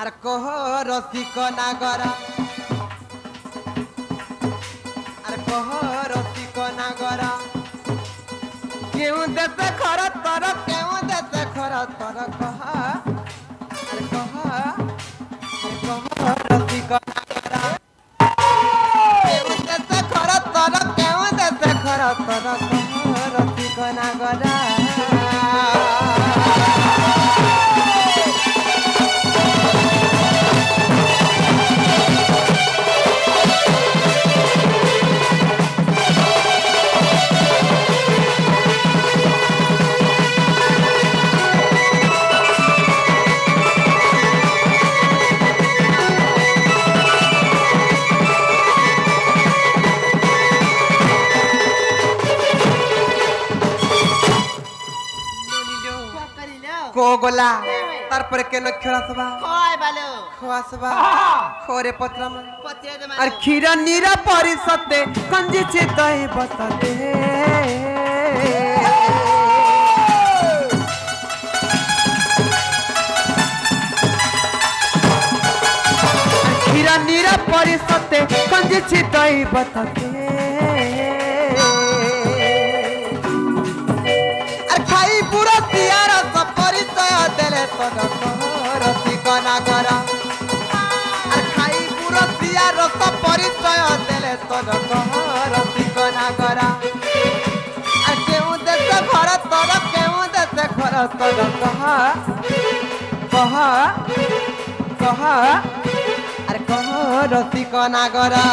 আর কহ রসিক নাগর। আর কহ রসিক নাগর। কেউ দেশে খর তর কেউ দেশে খর তর কহ। আর কহ আর কহ রসিক নাগর। কেউ দেশে খর তর কেউ দেশে খর তর কো গলা তারপরে কেন খেলা সবা কয় ভালো খোয়া সবা খোরে পত্রামা পত্রে আর ক্ষীর নীর পরিষদে গঞ্জিছে দই বসতে ক্ষীর নীর পরিষদে গঞ্জিছে দই বসতে কহ কহ কহ আর কহ রসিক নাগরা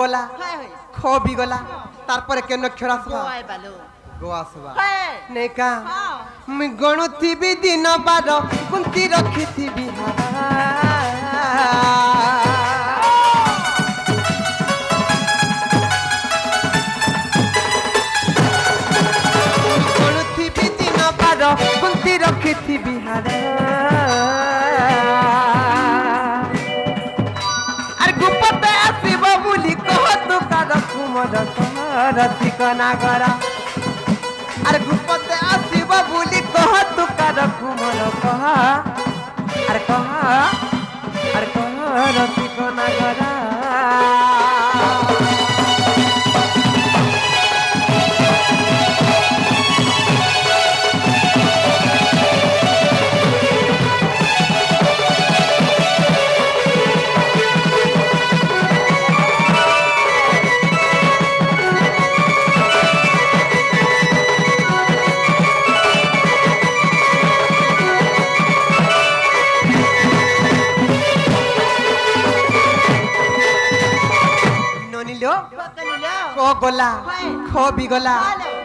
গলা খবি গলা তারপরে কেন খেড়া আসবা গো আসবা নেকা মু গণুথিবি দিন বার গুন্তি রখিথিবি হা रसिकना गरा अरे गुपते आसिब बोली, कह तू कर घुमल कह अरे कह? अरे कह रसिक গলা খ বি গলা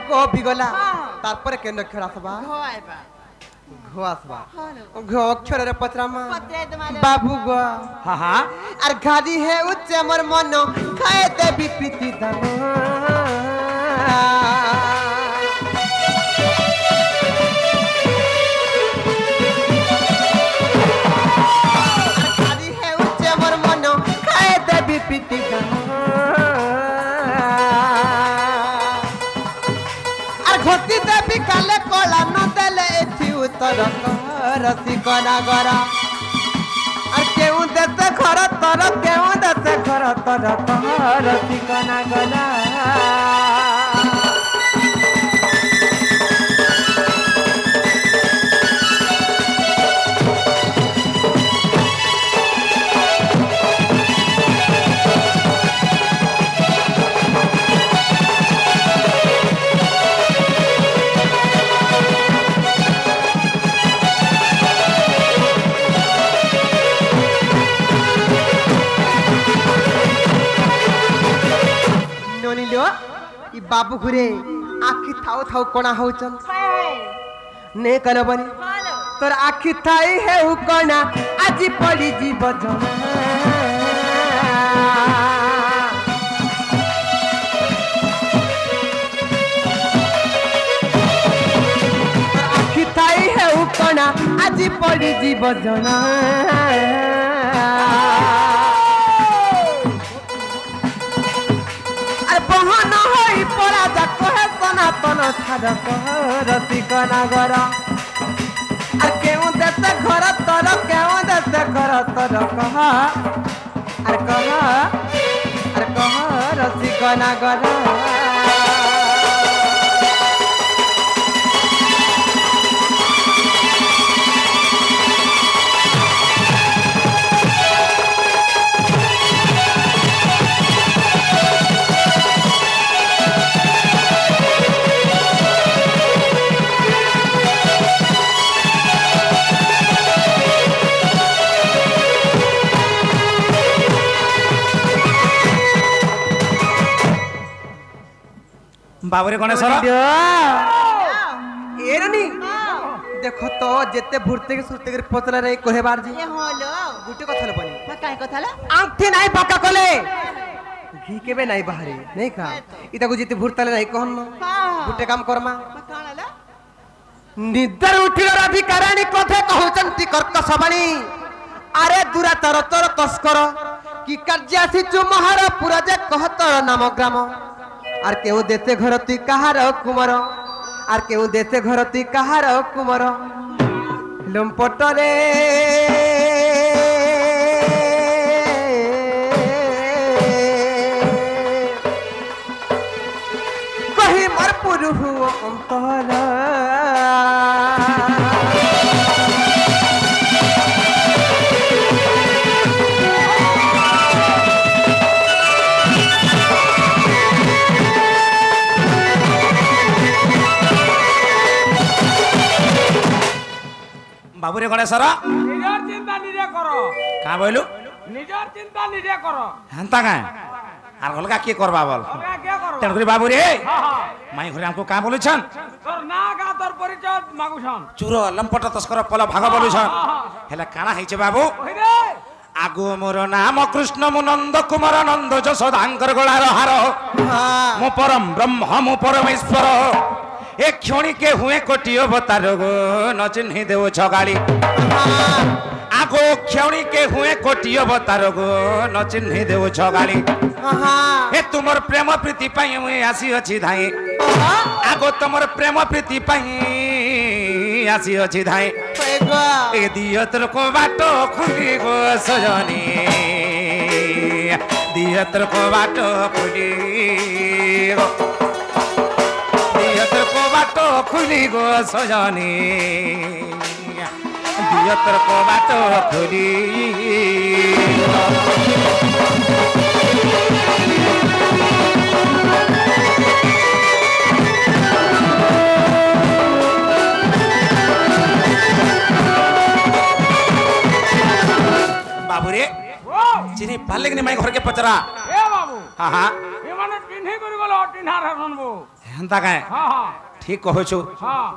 ক বি গলা হ্যাঁ। তারপরে কেন খেলা সবা কয় বা ঘ আসবা ভালো ঘ অক্ষরের পত্রামা পত্রে তোমার বাবু গ হা হা আর ঘাড়ি হে উচ্চে মোর মন খায় দেবী প্রীতি দাম এটি উত্তর রসিক নাগরা আর কেউ দেশে ঘর তর কেউ দেশে ঘর তর কহর ঠিকানা बाबू घुरे, आखि थाउ थाउ कोणा हो चल ने कर बने, तोर आखि थाई है हु कोणा आज पड़ी जीव जमा ଥାଇ ହେଉ आज पड़ी जीव ଜଣା সনাতন ছাড় রতি কনাগর আর কেউ দেশে ঘর তর কেউ দেশে ঘর তর কহ আর কহ আর কহ রতি বাবুরে গণেশ্বর এরনি দেখো তো যেতে ভুরতে সুরতে করে পতলা রে কহেবার জি হলো। গুটি কথা হলো বনি কাই কথা ল আঁখে নাই পাকা কলে। হ্যাঁ, হ্যাঁ। ঘি কেবে নাই বাহারে নাই কা? হ্যাঁ ইতা ইতাকু যেতে ভুরতালে নাই কহন গুটে কাম করমা কাণ হলো? নিদ্রার উঠিবার অধিকারাণী কথা কহুচন্তি সবানি আরে দুরা তর তর তস্কর। কি কার্যে আসিছু মহারা পুরা যে কহ তর নাম গ্রাম আর কেউ দেশে ঘর তুই কাহার কুমার? আর কেউ দেশে ঘর তুই কাহার কুমার? লম্পটরে চাকরি করে সারা। নিজের চিন্তা নিজে করো। কা বইলু? নিজের চিন্তা নিজে করো। হেন্তা কায় আর হলকা কি করবা বল? তেমন করে বাবু মাই ঘরে আমাকে কা বলেছেন? তোর না গা তোর পরিচয় মাগুছন। চুর লম্পট তস্কর পল ভাগ বলেছেন? হেলে কানা হইছে বাবু। আগু মোর নাম কৃষ্ণ মু নন্দ কুমার নন্দ গোলার হার। মু পরম ব্রহ্ম মু পরমেশ্বর। এ ক্ষণিকে হুয়ে কোটি অবতার গো ন চিহ্নি দেও ছগাড়ি। আগো ক্ষণিকে হুয়ে কোটি অবতার গো ন চিহ্নি দেও ছগাড়ি। এ তোমার প্রেম প্রীতি পাই আসি অছি ধাই আগো তোমার প্রেম প্রীতি পাই আসি অছি ধাই এ দিয় তোর কো বাট খুলি গো সজনী। তোর কো বাট খুলি গো সজনী দিয় তোর কো বাট খুলি বাবুরে ও চিনি পারলে কি মাই ঘরকে পচরা এ বাবু হা হা এমানে চিহ্নি করে গেল চিহ্নার শুনব হেন্তা কায় হ্যাঁ হ্যাঁ ঠিক কহছো। কহুছ হ্যাঁ।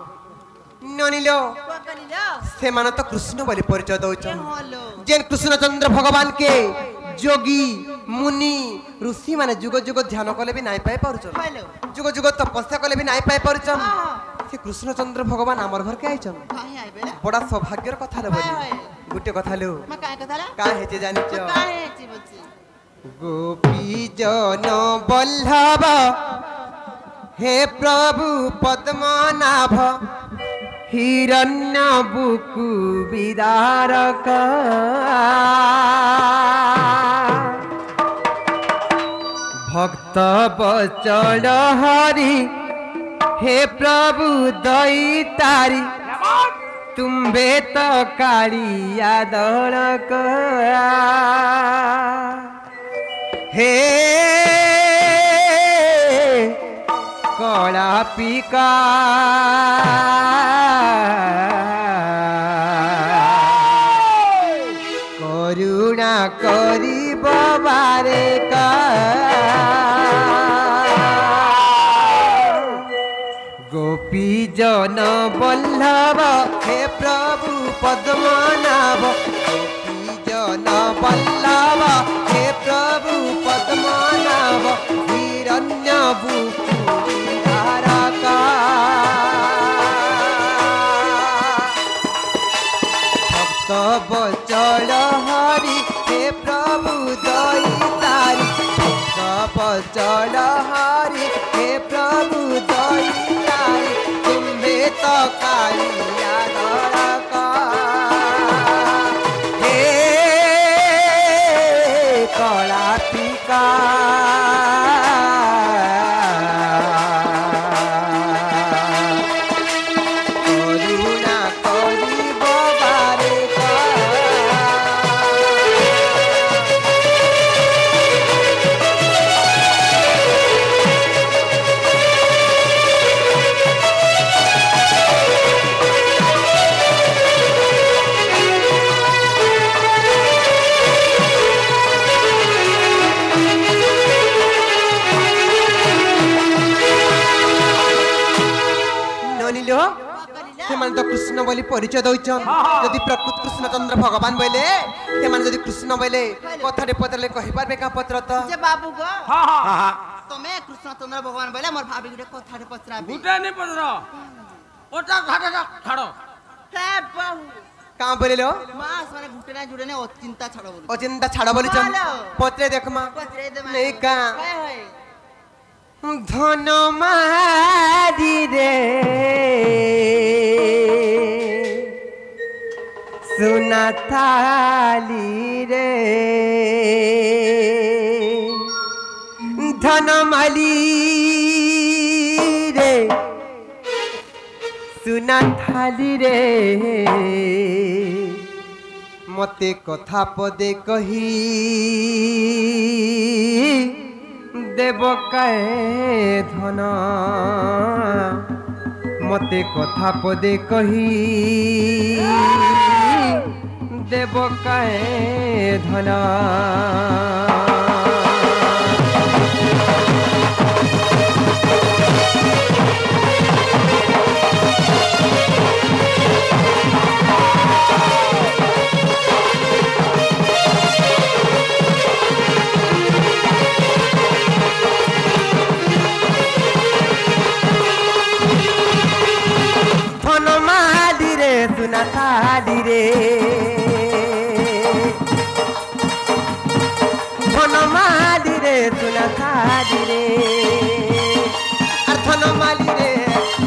সে মানে তো কৃষ্ণ বলে পরিচয় দৌছ যে কৃষ্ণচন্দ্র ভগবান কে যোগী মুনি ঋষি মানে যুগ যুগ ধ্যান কলে বি নাই পাই পারুছন যুগ যুগ তপস্যা কলে বি নাই পাই পারুছন সে কৃষ্ণচন্দ্র ভগবান আমার ঘর ঘরকে আইছন বড় সৌভাগ্যের কথা রে বলি গোটে কথা লো কা হেছে জানিছ গোপী জন বল্লভ হে প্রভু পদ্মনাভ, হিরণ্য বুকু বিদারক। ভক্ত বচল হরি, হে প্রভু দইতারি তুম্বে তো কাড়িয়া দড়ক হে কলা পিকা। করুণা করিব বারে কা। গোপী জন বল্লভ, হে প্রভু পদ্মনাভ গোপী জন বল্লভ, হে প্রভু পদ্মনাভ হিরণ্য ভক্ত বচল হরি, হে প্রভু দই তারি ভক্ত বচল হরি, হে প্রভু দই তারি তুম্ভে তো কালিয়া বলে পরিচয় দৌছন যদি প্রকৃত কৃষ্ণচন্দ্র ভগবান বলে সে যদি কৃষ্ণ বলে কথাটে পত্রলে কহিপারবে কা পত্র তো যে বাবু গো তুমি কৃষ্ণচন্দ্র ভগবান বলে মোর ভাবি গুটে কথাটে পত্রাবি গুটে নি পত্র ওটা ঘাটাটা ছাড়ো হে বাবু কাঁ বলিল মা সরে ঘুটে না জুড়ে না অচিন্তা ছাড়ো বলি অচিন্তা ছাড়ো চল পত্রে দেখ মা পত্রে দে মা নেই কা ধন রে সুনা থালি রে ধন মালি রে সুনা থালি রে মতে কথা পদে কহি দেব কায়ে ধন মতে কথা পদে কহি দেব কায়ে ধন ধন সুনা থালি রে। ধন মালি রে সুনা থালি রে। আর ধন মালি রে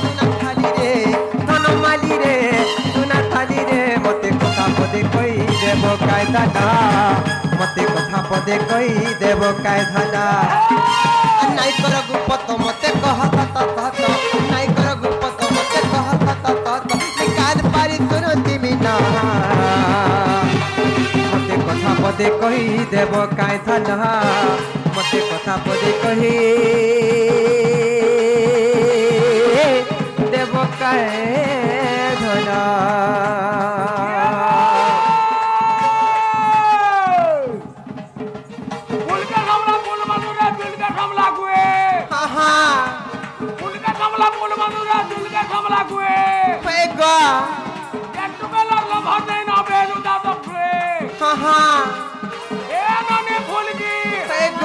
সুনা থালি রে। ধন মালি রে সুনা থালি রে। মতে কথা পদে কই দেব কায় দাদা মতে কথা পদে কই দেব কায় দাদা নাই কর গুপত, মতে কহ তত তত কান পারি শুনতি মিনা মতে কথা পদে কহি দেব কায় ধানা মতে কথা পদে কহি দেব কায়। ধনা ফুলকে কামলা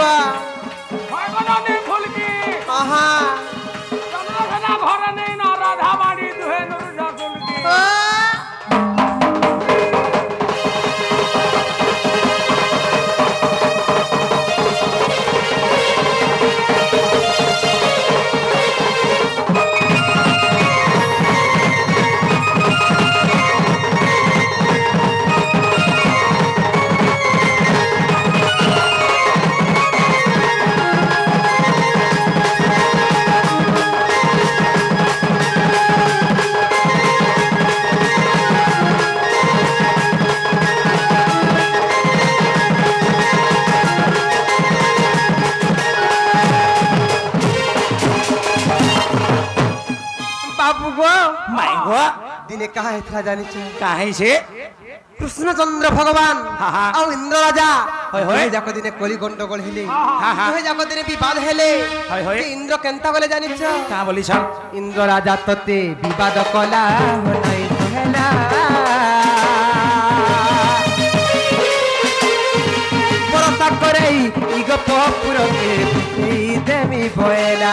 হয়ে इन्हें कहा इतना जानी কাহে সে? से কৃষ্ণচন্দ্র ভগবান আউ ইন্দ্র রাজা। হয় হয় যাক দিনে কলি গন্ডগোল হা দুহে যাক দিনে বিবাদ হেলে। হয় হয় ইন্দ্র কেনতা বলে জানিছ? কা বলিছ। ইন্দ্র রাজা ততে বিবাদ কলা হনাই হেলা। পরতা করেই ইগ পুরকে দেমি বয়লা।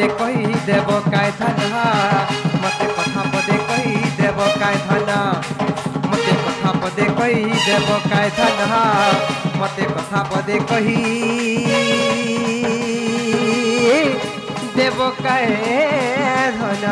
পদে কই দেব কায় ধানা মতে কথা পদে কই দেব কায় ধানা মতে কথা পদে কই দেব কায় ধানা মতে কথা পদে কহি দেব কায় ধন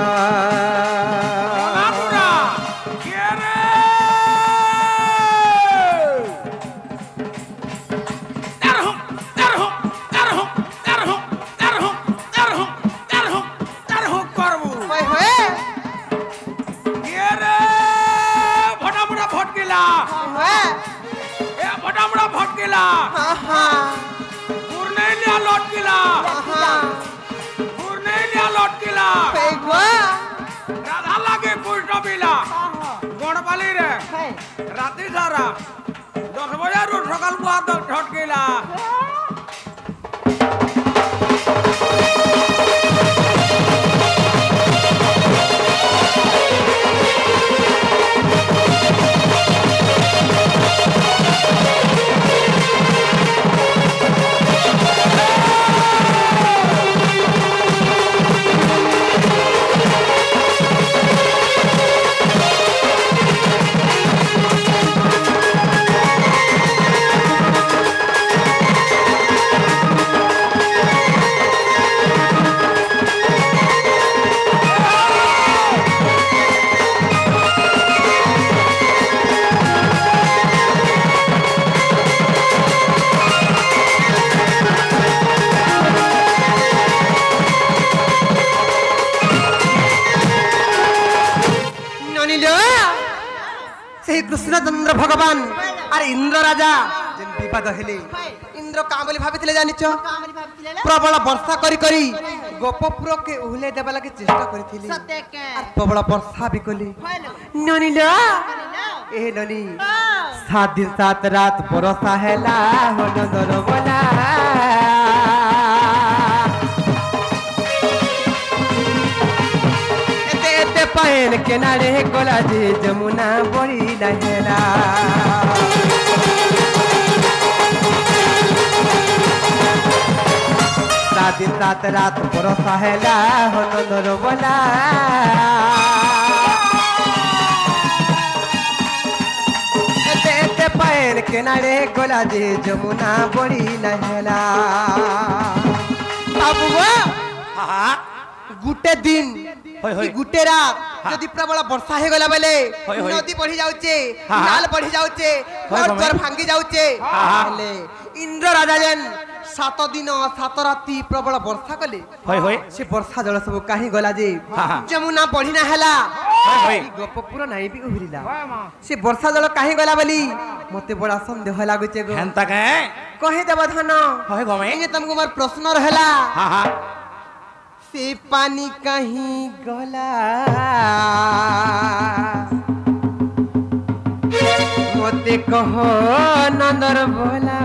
ଗୋପପୁରକେ ଉହୁଲେଇ ଦେବା ଲାଗି ଚେଷ୍ଟା କରିଥିଲି ପ୍ରବଳ ବର୍ଷା ବି କଲି ନନିଲୋ ଏ ନନି ସାତ ଦିନ ସାତ ରାତ ବରଷା ହେଲା ହନନ୍ଦର ବଲା ଏତେ ଏତେ ପାଏନ କେନାରେ ଗଲା ଯେ ଯମୁନା ବଳିଲା ହେଲା সারা দিন রাত রাত বড় সাহেলা হতো নরবলা। পায়ের কেনারে গোলা যে যমুনা বড়ি নহেলা। গুটে দিন গুটে রাত যদি পুরা বর্ষা হয়ে গলা বেলে নদী বড়ি যাচ্ছে নাল বড়ি যাচ্ছে ভাঙ্গি যাচ্ছে ইন্দ্র রাজা যেন সাত দিন সাত রাতি প্রবল বর্ষা কলে সে বর্ষা জল সব কাহি গলা যে যমুনা বড়ি না হেলা গোপপুর নাই বি উহিলা সে বর্ষা জল কাহি গলা বলি মতে বড় সন্দেহ লাগুছে গো হেন্তা কে কহে দেব ধন হয় গমে এই তুমি মোর প্রশ্ন রহলা সে পানি কাহি গলা মতে কহ নন্দর বলা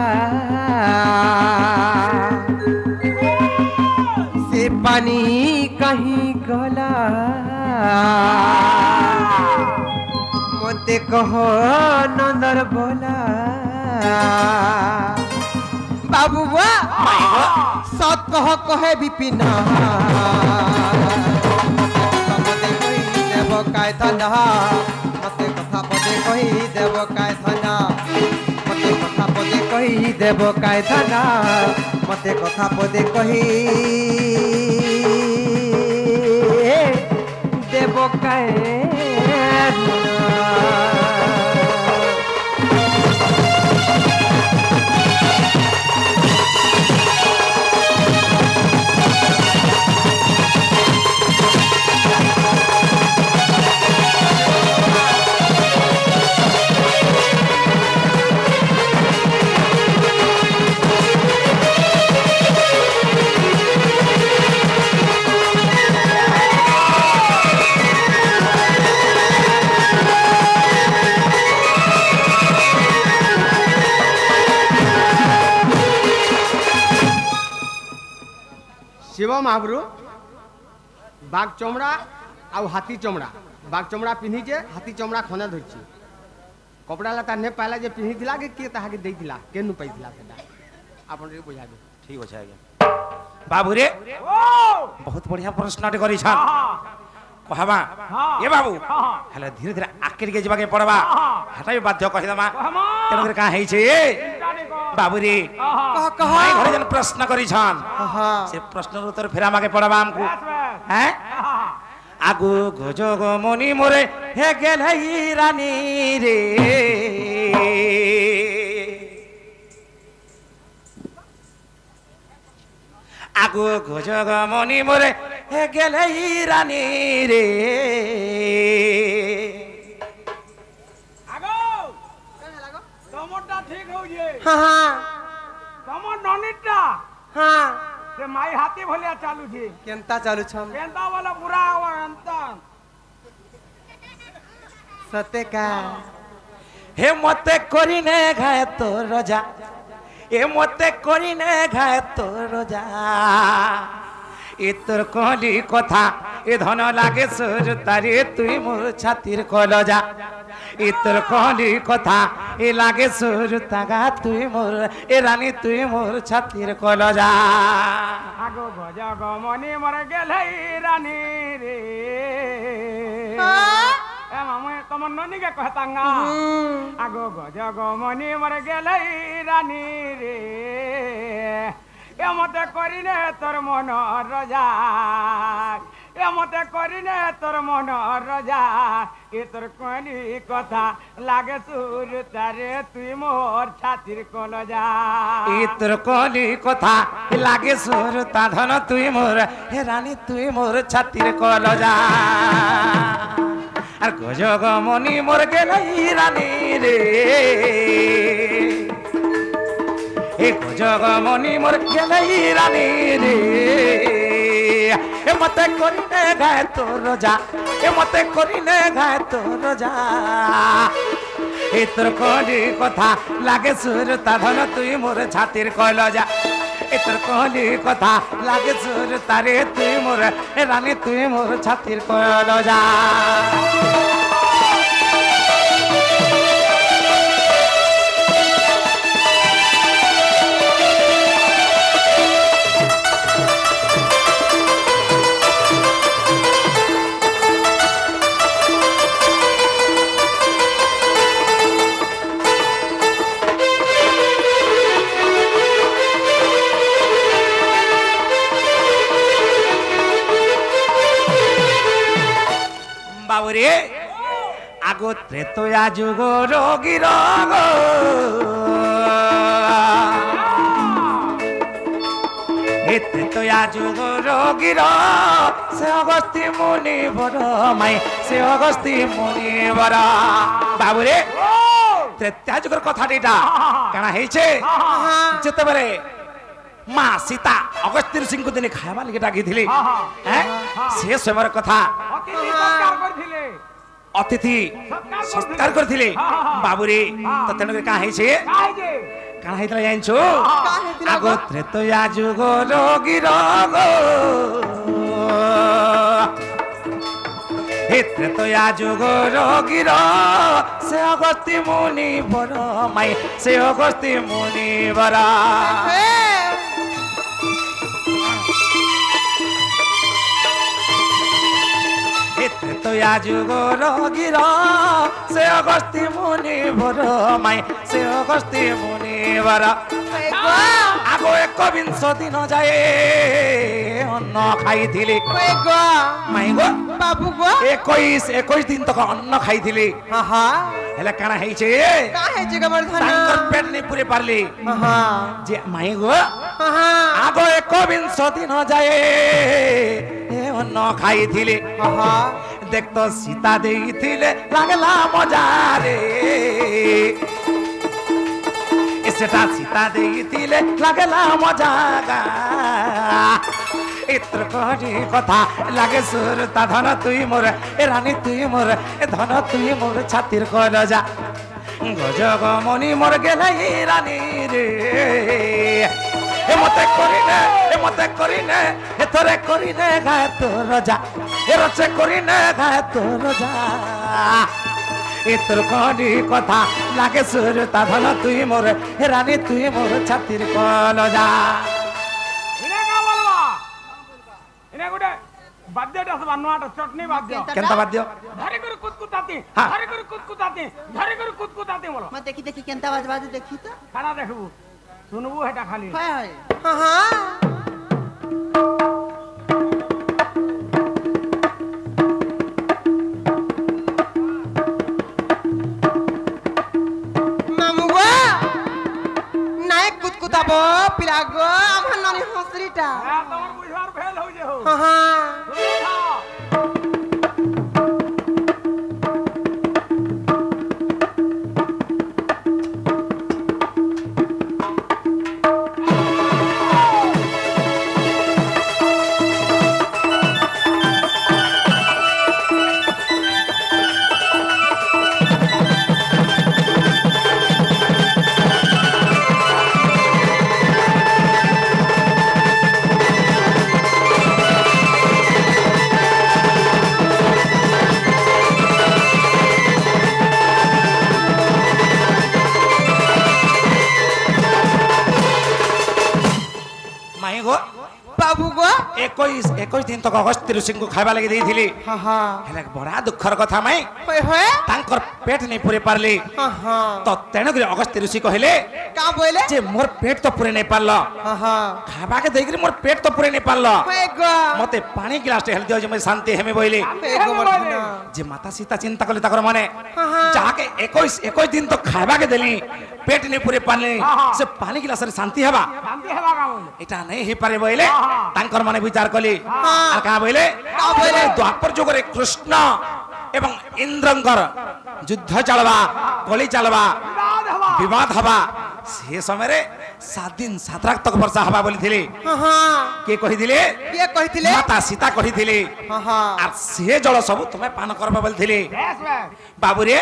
से पानी कहीं गला। मत कहो, नंदर बोला। बाबू सत कह, कहे विपिना मते कही देव काय धंधा मते कथा पदे कही देव काय धंधा পদে কহি দেব ମୋତେ କଥା মতে কথা পদে কহি। କମ୍ ଆବରୁ ବାଘ ଚମଡ଼ା ଆଉ ହାତୀ ଚମଡ଼ା ବାଘ ଚମଡ଼ା ପିନ୍ଧିଛେ ହାତୀ ଚମଡ଼ା ଖଣ୍ଡେ ଧରିଛି କପଡ଼ା ଲତା ନେ ପାଇଲା ଯେ ପିନ୍ଧିଥିଲା କି କିଏ ତାହାକେ ଦେଇଥିଲା କେନୁ ପାଇଥିଲା ସେଟା ଆପଣ ଟିକେ ବୁଝାବେ ଠିକ୍ ଅଛି ଆଜ୍ଞା ବାବୁରେ ବହୁତ ବଢ଼ିଆ ପ୍ରଶ୍ନଟେ କରିଛନ୍ কহবা? এ বাবু। হলে ধীরে ধীরে আকেরকে যাবাকে পড়বা। হেটাই বাধ্য কহিদমা তেমন কাঁ কহ। কহ ঘরে যেন প্রশ্ন করিছন সে প্রশ্নের উত্তর ফেরা আমাকে পড়বা আমকু। হ্যাঁ? হ্যাঁ? আগু গজগ মনি মোরে হে গেল রানী রে। আগু গজগ মনি মোরে হে গেলেই রানী রে। ঠিক হইছে হ্যাঁ তোমার ননিটা হ্যাঁ সে মাই হাতে ভলিয়া চালু জি কেনতা চালু ছম কেনতা বলা পুরা আওয়া কেনতা সতে কা? হে মতে করি নে ঘায় তো রজা। এ মতে করি ঘায় তো রজা। এ তোর কলি কথা এ ধন লাগে সুর তারে তুই মোর ছাতির কলজা। এ তোর কলি কথা এ লাগে সুর তাগা তুই মোর এ রানী তুই মোর ছাতির কলজা। আগো গজ গমনি মরে গেলে রানী রে। এ মামু তোমার ননিকে কহতাঙ্গা আগো গজ গমনি মরে গেলে রানী রে। এ মতে করিনে তোর মন রজা। এ মতে করিনে তোর মন রজা। এ তোর কলি কথা লাগে সুর, তারে তুই মোর ছাতির কলজা। এ তোর কলি কথা লাগে সুর, তা ধন তুই মোর, হে রানী তুই মোর ছাতির কলজা। আর গজগ মনি মোর গেলাই রানী রে। এ গজগ মনি মোর গেলাই রানী রে। এ মতে করিনে গায় তোর রজা, এ মতে করিনে গায় তোর রজা। এ তোর কলি কথা লাগে সুর, তা ধন তুই মোর ছাতির কলজা। এ তোর কলি কথা লাগে সুর তারে তুই মোর রানী তুই মোর ছাতির কলজা। বাবুরে আগো ত্রেতয়া যুগ রোগী রগ। এ ত্রেতয়া যুগ রোগীর সে অগস্তি মুনি বড় মাই সে অগস্তি মুনি বড়। বাবুরে ত্রেতয়া যুগর কথাটিটা কেনা ହେଇছে মা সীতা অগস্তির সিংহ দিনে খাইবা লাগি ডাকি দিলে হ্যাঁ? সে সময়ের কথা। অতিথি সৎকার করে বাবুরে তো তেমনি কাঁ হয়েছে কাঁ হয়েছিল জানিছো? আগত্রে তো যুগ রোগী রোগ। এত্রে তো যুগ রোগীর সে অগস্তি মুনি বড় মাই সে অগস্তি মুনি বড়। হে তোয়া যুগ রগির সে অগস্তি মুনি বর মাই সে অগস্তি মুনি বর আগো এক বিংশ দিন যায় অন্ন খাইলি মাই গো! বাবু গো! একৈশ একৈশ দিন তক অন্ন খাইলি হলে କାଣା হয়েছে ତାଙ୍କର ପେଟ ନେଇ ପୁରେଇ ପାରିଲି ଯେ ମାଇ ଗୋ ଆଗ ଏକ ବିଂଶ ଦିନ ଯାଏ ଅନ୍ନ দেখত সীতা দেখিলে লাগলা মজারে। সেটা সীতা দেখিলে লাগলা মজা ইত্র কথা লাগে সুর, তা ধন তুই মোর, এ রানী তুই মোর, এ ধন তুই মোর ছাতির কল যা গজগ মোর গেলাই রানী রে এ মতে করি নে এ মতে করি নে এ তোরে করি নে গায় তোর যা এ রচে করি নে গায় তোর যা এ তোর কনি কথা লাগে সুর তা ভালো তুই মোর হে রানী তুই মোর ছাতির কল যা হ্যাঁ। দেখি দেখি কেন্তা বাজ বাজে দেখি তো। খানা দেখব। শুনবো এটা খালি হ্যাঁ হ্যাঁ হ্যাঁ মামুগো নাই কুতকুতাবো পিলাগো আমার নানি হসরিটা হ্যাঁ তোমার বুঝবার ফেল হই যে হ্যাঁ হ্যাঁ ତକ ହସ୍ତିରୁ ଋଷିଙ୍କୁ ଖାଇବା ଲାଗି ଦେଇଥିଲି ହେଲେ ବଡା ଦୁଃଖର କଥା ମାଇଁ ତାଙ୍କର ପେଟ ନେଇ ପୁରେଇ ପାରିଲି ତ ତେଣୁକରି ଅଗସ୍ତି ଋଷି କହିଲେ ଯେ ମୋର ପେଟ ତ ପୁରେଇ ନେଇ ପାରିଲ ଖାଇବାକେ ଦେଇକିରି ମୋର ପେଟ ତ ପୁରେଇ ନେଇ ପାରିଲ ମତେ ପାଣି ଗ୍ଲାସ ହେଲେ ଦିଅ ଯେ ମୁଁ ଶାନ୍ତି ହେମି ବୋଇଲି ଯେ ମାତା ସୀତା ଚିନ୍ତା କଲେ ତାଙ୍କର ମାନେ ଯାହାକେ ଏକୋଇଶ ଏକୋଇଶ ଦିନ ତ ଖାଇବାକେ ଦେଲି पेट नहीं पूरे पाले से पाले गिला सर शांति हेबा शांति हेबा का बोले एटा नहीं हे पारे बोले तांकर माने विचार कली आ का बोले ना बोले द्वापर जुगरे कृष्ण এবং ইন্দ্রঙ্কর যুদ্ধ চলবা কলি চলবা বিবাদ হবা। সে সময় সাত দিন সাত রাত বর্ষা হবা বলিলে কে কহিলে কে কহিলে মাতা সীতা কহিলে আর সে জল সব তুমি পান করবা বলিলে বাবুরে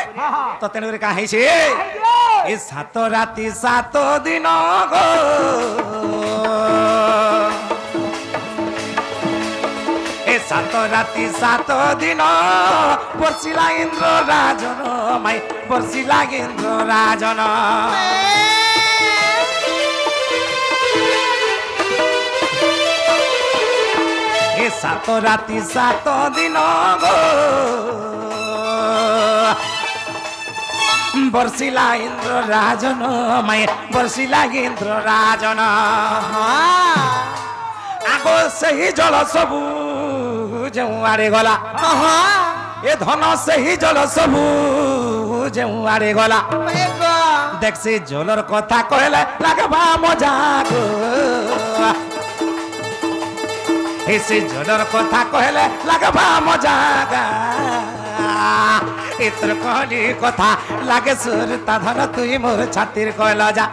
তো তেণু করে কাঁ হয়েছে এ সাত রাতি সাত দিন গো সাত রাতি সাত দিন। বর্ষিলা ইন্দ্র রাজন মাই বর্ষিলা ইন্দ্র রাজন। এ সাত রাতি সাত দিন বর্ষিলা ইন্দ্র রাজন মাই বর্ষিলা ইন্দ্র রাজন। আগ সেই জল সবু যে গলা। এ ধন সেই জল সবু যে গলা। দেখছি জলর কথা কহলে লাগবা মজা গো। এ জলর কথা কহলে লাগবা মজা গা। এতর কলি কথা লাগে সুর, তা ধন তুই মোর ছাতির কয়লা যা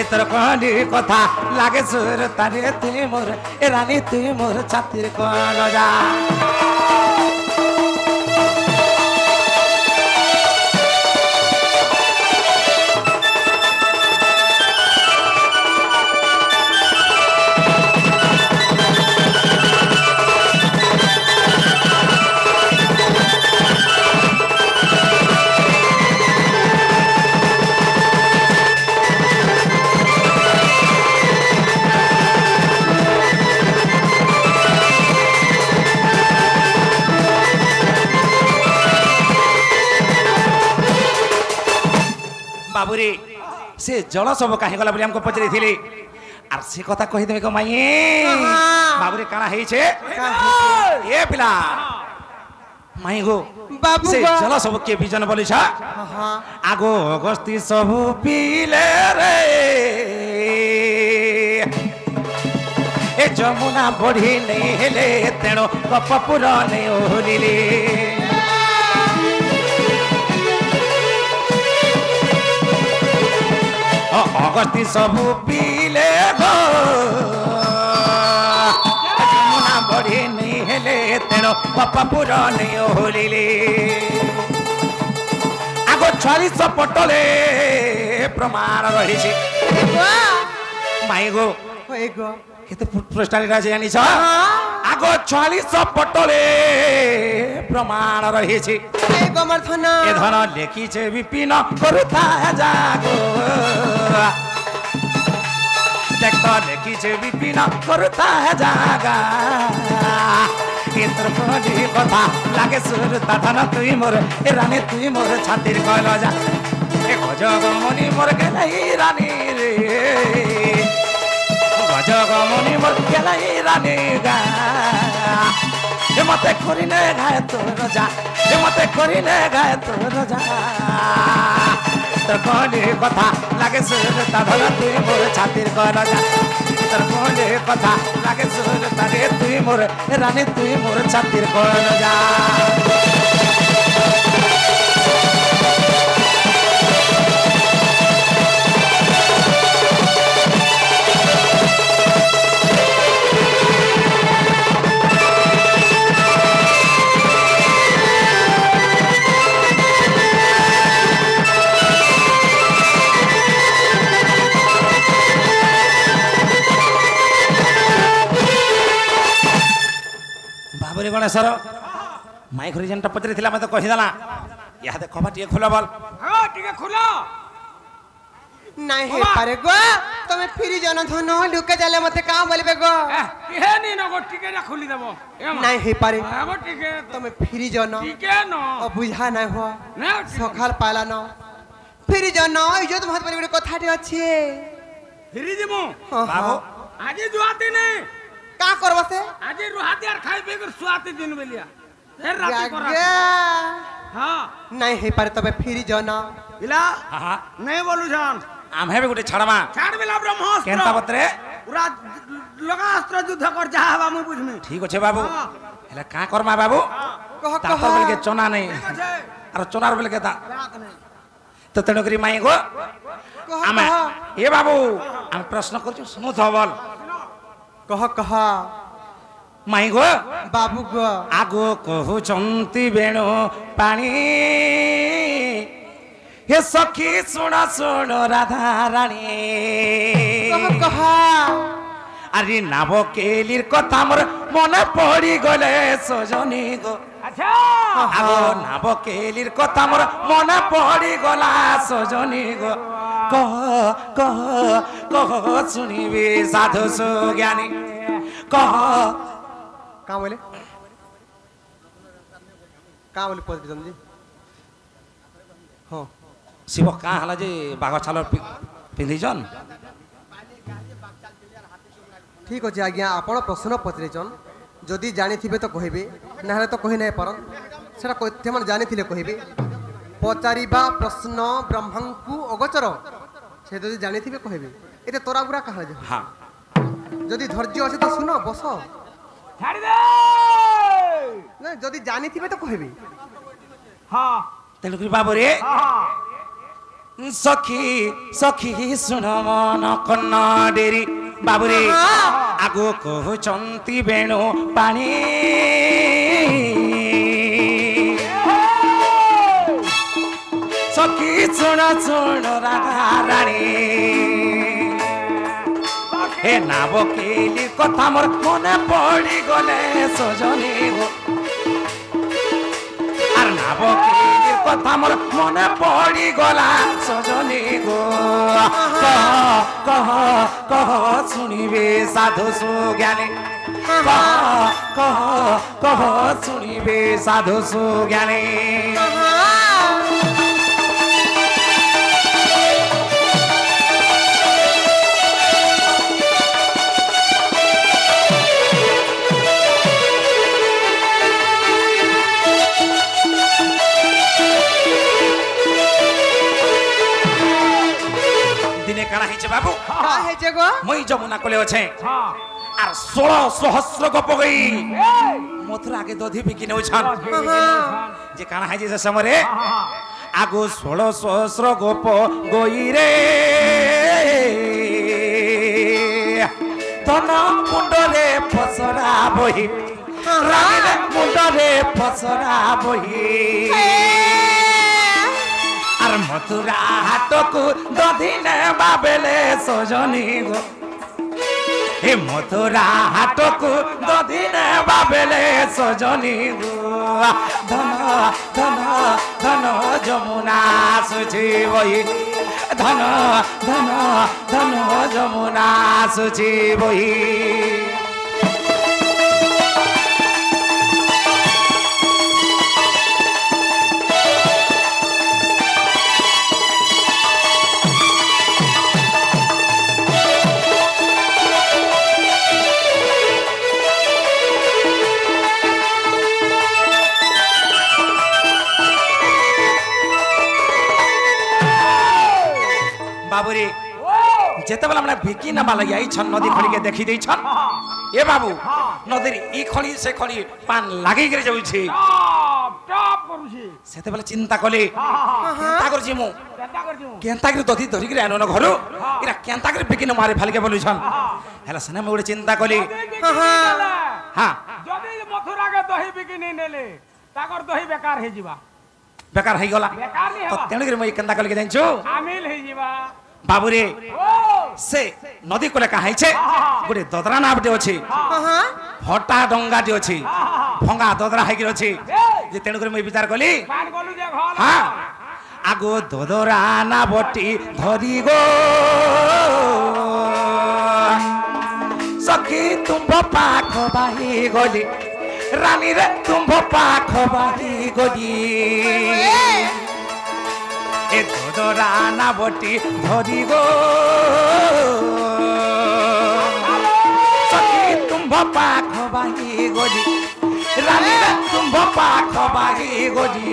এতর কলি কথা লাগে সুর তারে তুই মোর, এ রানী তুই মোর ছাতির কয়লা যা জল সব কাহিগলা বলে আমাকে পচারিলে আর সে কথা কহি দেবে মাই বাবুরে কানা হয়েছে এ পিলা। মাই গো সে জল সব কে বিজন বলিছ? আগো অগস্তি সব পিলে রে। এ যমুনা বড়ি নেই হেলে তেণ কপপুর নেই ওহরিলে অগস্তি সবু পিলে গো। যমুনা বড়ি নেই হেলে তেণু পাপাপুর নেই ওহলিলে আগ ছয়ালিশ পটলে প্রমাণ রয়েছে মাই গো কেতে পুরস্কার জানিছ? হ্যাঁ। ଆଗ ଚାଳିଶ ପଟରେ ପ୍ରମାଣ ରହିଛି হয়ে গো আমার ধন এ ধন লেখিছে বিপিন করুতা জাগো দেখ লেখিছে বিপিন করুতা জাগা কেতর কোটি কথা লাগে সুর ধন তুই মোর এ রানী তুই মোর ছাতির কল যা এ গজগমনি মোর গেলাই রানী রে গজগমনি মোর গেলাই রানী গা। এ মতে করিনে গায়ে তোর যা এ মতে করিনে গায়ে তোর যা তোর কোনে কথা লাগে সুর, তা ধর তুই মোর ছাতির কর যা তোর কোনে কথা লাগে সুর তারে তুই মোর রানী তুই মোর ছাতির কর ଗଣେଶର ମାଇକ୍ ହରିଜନଟା ପଚାରିଥିଲା ମତେ କହିଦେଲା ଏହା ଦେଖ ବା ଟିକେ ଖୋଲ ବଲ ଟିକେ ଖୋଲ ନାଇଁ ହେଇପାରେ ଗୋ ତମେ ଫିରି ଜନ ଧନ ଲୁକେ ଚାଲେ ମତେ କାଁ ବୋଲିବେ ଗୋ ହେ ନି ନ ଗୋ ଟିକେ ନା ଖୋଲି ଦେବ ନାଇଁ ହେଇପାରେ ଆଗ ଟିକେ ତମେ ଫିରି ଜନ ଟିକେ ନ ବୁଝା ନାଇଁ ହୋ ସକାଳ ପାଲା ନ ଫିରି ଜନ ଇଜତ ମହତ ବୋଲି ଗୋଟେ କଥାଟେ ଅଛି ଫିରି ଯିବୁ ବାବୁ ଆଜି ଯୁଆତି ନାଇଁ का करबा से आज रोहाती यार खाई बेगर सुआती दिन बेलिया फिर रात को हां नहीं हे पर तबे फिर जाना इला हां नहीं बोलू जान हम हेबे गोटे छाड़वा छाड़ बेला ब्रह्मास्त्र केनता पत्रे पूरा लगा अस्त्र युद्ध कर जा हवा मु बुझमे ठीक अछि बाबू हेला का करमा बाबू कह कह बेल के चना नहीं আর চোনার বেলে কে তো তেণুকরি মাই গো আমি এ বাবু আমি প্রশ্ন করছি শুনুথ বল ତ ତେଣୁକରି ମାଇ ଗো কহ ଆମେ কহ ଏ ବାବୁ ଆମେ ପ୍ରଶ୍ନ କରୁଛୁ ଶୁଣୁଥ ବଲ কহ কহ ମାଇ ଗো বাবু গো ଆଗ କହୁଛନ୍ତି ବେଣୁ ପାଣି ହେ ସଖୀ ଶୁଣ ଶୁଣ ରାଧା ରାଣୀ কহ কহ আরে নাব কেলির কথা মোর মনে পড়ি গলে সজনী গো আচ্ছা আগো নাব কেলির কথা মোর মনে পড়ি গলা সজনী গো। কহ কহ কহ শুনিবি সাধু সুজ্ঞানী। কহ কা বলে কা বলে পজিশন জি হ্যাঁ শিব কাঁ হলা যে বাঘ ছাল পিঁধিছন ঠিক আছে আজ্ঞা আপন প্রশ্ন পচারিছন যদি জাঁথিবে তো কহবে নাহলে তো কহি নাই পার সেটা সেমানে জাঁথিলে কহবে পচারিবা প্রশ্ন ব্রহ্মাঙ্কু অগচর সে যদি জাঁথিবে কহবে এটা তোরা গুড়া কাহা যাব যদি ধৈর্য আছে তো শুন বস না যদি জাঁথিবে তো কহবে হ্যাঁ তেণুকরি বাবরে সখী সখী শুণ মন কন্না ডেরি বাবুরে। আগো কহুচন্তি বেণু পাଣି সখী শুণ শুণ রাধা রানী হে নাব কেলি কথা মোর মনে পড়ি গলে সজনী গো আর নাব কেলির কথা মোর মনে পড়ি গলা সজনী গো। কহ কহ শুনিবে সাধু সুজ্ঞানী। জ্ঞানে কহ কহ শুনিবে সাধু সুজ্ঞানী। হয়েছে বাবু? কা হেছে গো? মই যমুনা কোলে আছে। হ্যাঁ আর ষোলো সহস্র গপ গই। মথুর আগে দধি বিকি নেউছন। যে কানা হাইছে সে সমরে। আগু ষোলো সহস্র গোপ গই রে। ধন মুন্ডরে ফসরা বহি। রানীরে মুন্ডরে ফসরা বহি। মথুরা হাটকু দধি নেবা বেলে সজনী গো। হে মথুরা হাটকু দধি নেবা বেলে সজনী গো। ধন ধন ধন যমুনা সুছি বহি ধন ধন ধন যমুনা সুছি বহি যেতবেলে আমরা ভিকি নামা লাগি আইছন নদী খড়িকে দেখি দিয়েছন এ বাবু নদীর ই খড়ি সে খড়ি পান লাগিয়ে গেলে যাচ্ছে সেতবেলে চিন্তা কলে চিন্তা করছি মু কেন্তা করে দধি ধরিকি আনন ঘর এরা কেন্তা করে ভিকি নামারে ফালিকে বলুছন হেলা সেনা আমি গোটে চিন্তা কলি হ্যাঁ যদি মথুরাকে দহি বিকি নেই নেলে তাকর দহি বেকার হয়ে যা বেকার হয়ে গলা তেণুকরি মুই কেন্তা কলি জানিছু আমিল হয়ে যা বাবুরে ও সে নদী কোলে কাহাইছে গোটে দদরা নাপটে ଅଛି হটা ডঙ্গাটি ଅଛି ভঙ্গা দদরা ହେଇକି ଅଛି যে তেণুকরি মুই বিচার কলি কান গলু যে ঘর হ্যাঁ আগো দদরা না বটি ধরি গো সখী তুম্ভ পাখ বাহি গলি রানী রে তুম্ভ পাখ বাহি গলি এ দদরা না বটি ধরি তুম্ভ পাখ বাহি গলি রানী তুম্ভ পাখ বাহি গলি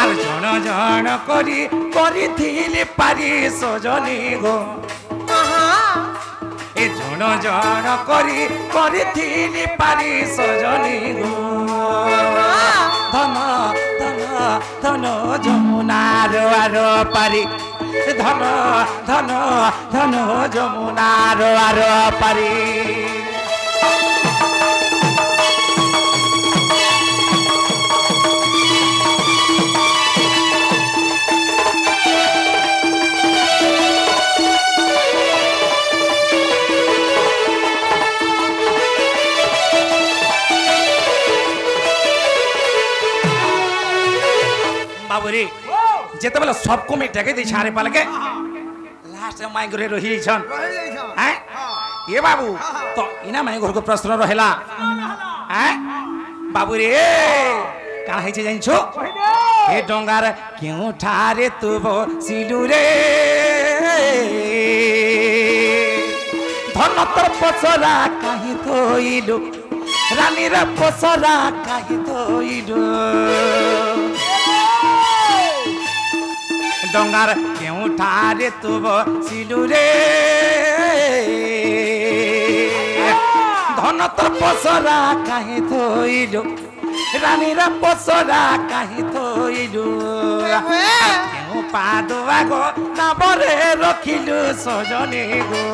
আর জন জন করি, করিথিলি পারি সজনী গো। এ জন জন করি করিথিলি পারি সজনী গো। ধন ধন ধন যমুনার আর পারি। ধন ধন ধন যমুনার আর পারি। করে। যেতবেলে সব কমে ডেকে দিয়েছে আরে পালকে। লাস্ট মাই ঘরে রহি যাইছন হ্যাঁ? এ বাবু, তো ইনা মাই ঘরকে প্রশ্ন রহিলা। হ্যাঁ? বাবু রে, কানা হয়েছে জানিছো? হে ডঙ্গার কেউ ঠারে তুব সিলুরে ধন তোর পচরা কাহি তৈলু। রানীর পচরা কাহি তৈলু। তু বসিলু রে ধন তোর পচরা কাহি থইলু, রানীর পচরা কাহি থইলু। কেউ পাদুয়া গো নাবরে রখিলু সজনী গো।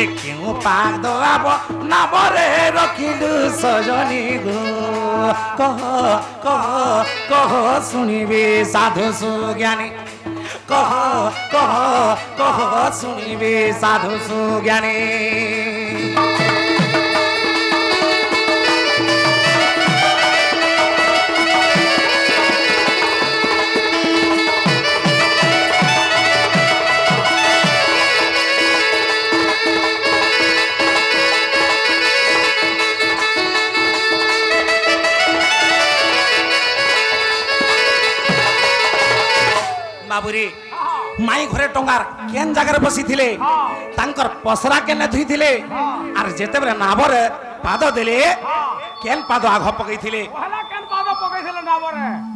এ কেউ পাক দোয়াব নাবরে রখিলু সজনী গো। কহ কহ কহ শুনিবি সাধু সুজ্ঞানী কহ কহ কহ শুনিবি সাধু সুজ্ঞানী বাবুরে। মাই ঘরে টঙ্গার কেন জায়গায় বসিলে তাঙ্কর পসরা কেন ধুইলে আর যেতবে নাবরে পাদ দেলে কেন পাদ আঘ পকাইলে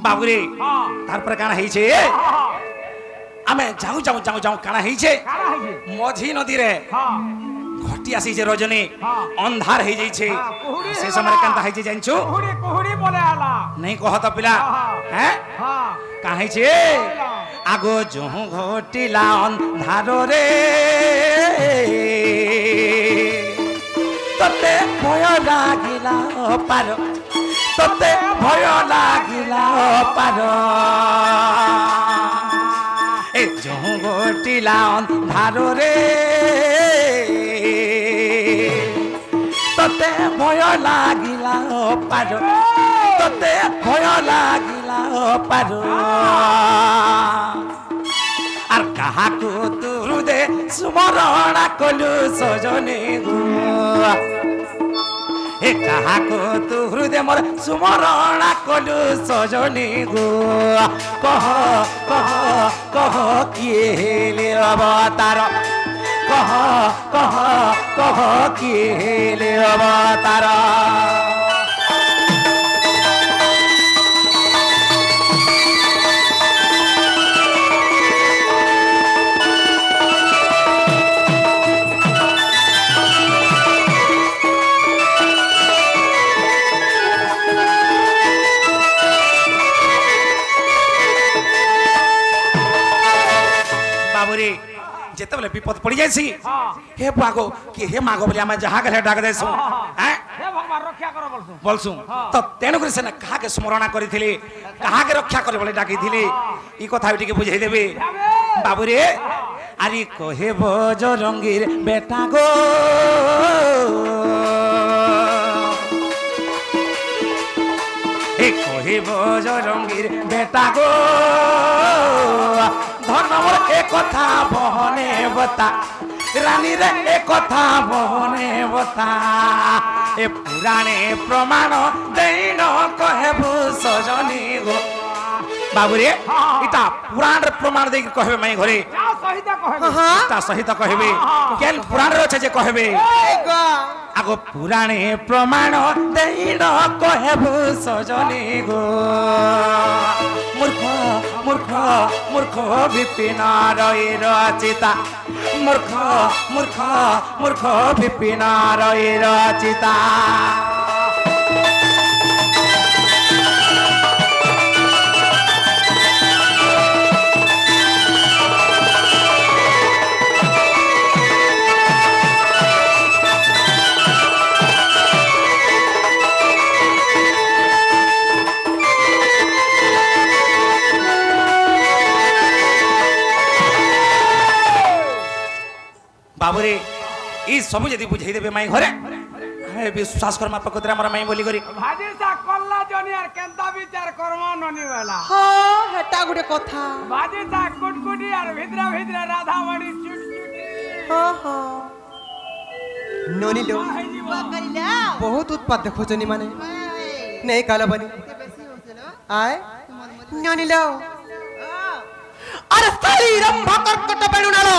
বাবুরে তারপরে কানা হয়েছে হ্যাঁ। আমি যাও যাও যাও যাও কানা হয়েছে মঝি নদীরে। হ্যাঁ। ଯାଉ ଯାଉ କାଣା ହେଇଛେ କାଣା ହେଇଛି ମଝି ନଦୀରେ ହଁ ଘଟି ଆସିଛେ ରଜନୀ ହଁ। ଅନ୍ଧାର ହେଇଯାଇଛି ହଁ, କୁହୁଡ଼ି ସେ ହେଇଗଲା। ସମୟରେ କେନ୍ତା ହେଇଛି ଜାଣିଛୁ କୁହୁଡ଼ି କୁହୁଡ଼ି ବୋଲେ ହେଲା ନାଇଁ କହ ତ ପିଲା ହଁ। হ্যাঁ ହଁ কাহিছে আগ জহু ঘটিলা অন্ধারে তোতে ভয় লাগিলা পার তোতে ভয় লাগিলা পার এ জহু ঘটিলা অন্ধারে তোতে ভয় লাগিলা পার। তোতে ভয় লাগিলা পার। আর কাহাকু তুরু দে সুমরণা কলু সজনে এ কাহাকু তু হৃদে মোর সুমরণা কলু সজনে গো কহ কহ কহ কিয়ে হেলে অবতার। কহ কহ কহ কিয়ে হেলে অবতার যেতবেলে বিপদ পড়ি যাইছি হে মাগো কি হে মাগো বলি আমি যাহা গেলে ডাক দেইছু হ্যাঁ হে ভগবান রক্ষা করো বলছু বলছু তো তেনু করে সেনা কাহাকে স্মরণ করিছিলে কাহাকে রক্ষা করে বলে ডাকিছিলে ই কথা টিকে বুঝাই দেবে বাবু রে আরে কহেব জরঙ্গির বেটা গো কহিব জরঙ্গির বেটা গো ধর্ম এক বতা রানীরে এ কথা বহনে বতা। এ পুরাণে প্রমাণ দেইন কহেবু সজনী গো। বাবুরে এটা পুরাণের প্রমাণ দেই কহেবে মাই ঘরে। যা সহিত কহে তা সহিত কহেবে। কেন পুরাণের আছে যে কহেবে? আগ পুরাণে প্রমাণ দেইন কহেবু সজনী গো। মূর্খ মূর্খ মূর্খ বিপিন রয়ে রচিতা মূর্খ মূর্খ মূর্খ বিপিন রয়ে বাবুরে এই সবু যদি বুঝাই দেবে মাই ঘরে বিশ্বাস কর্মা প্রকৃতির আমার মাই বলি করি ভাজিসা কল্লা জনিয়ার কেন্তা বিচার কর্ম ননি বেলা হ্যাঁ হেটা গুটে কথা ভাজিসা কুটকুটি আর ভিতরা ভিতরা রাধা মণি চুটচুটি হ্যাঁ হ্যাঁ ননি লো বহুত উৎপাত দেখুছনি মানে নেই কালো বনি আয় ননি লো আরে সারি রম্ভা কর্কট বেড়ুনালো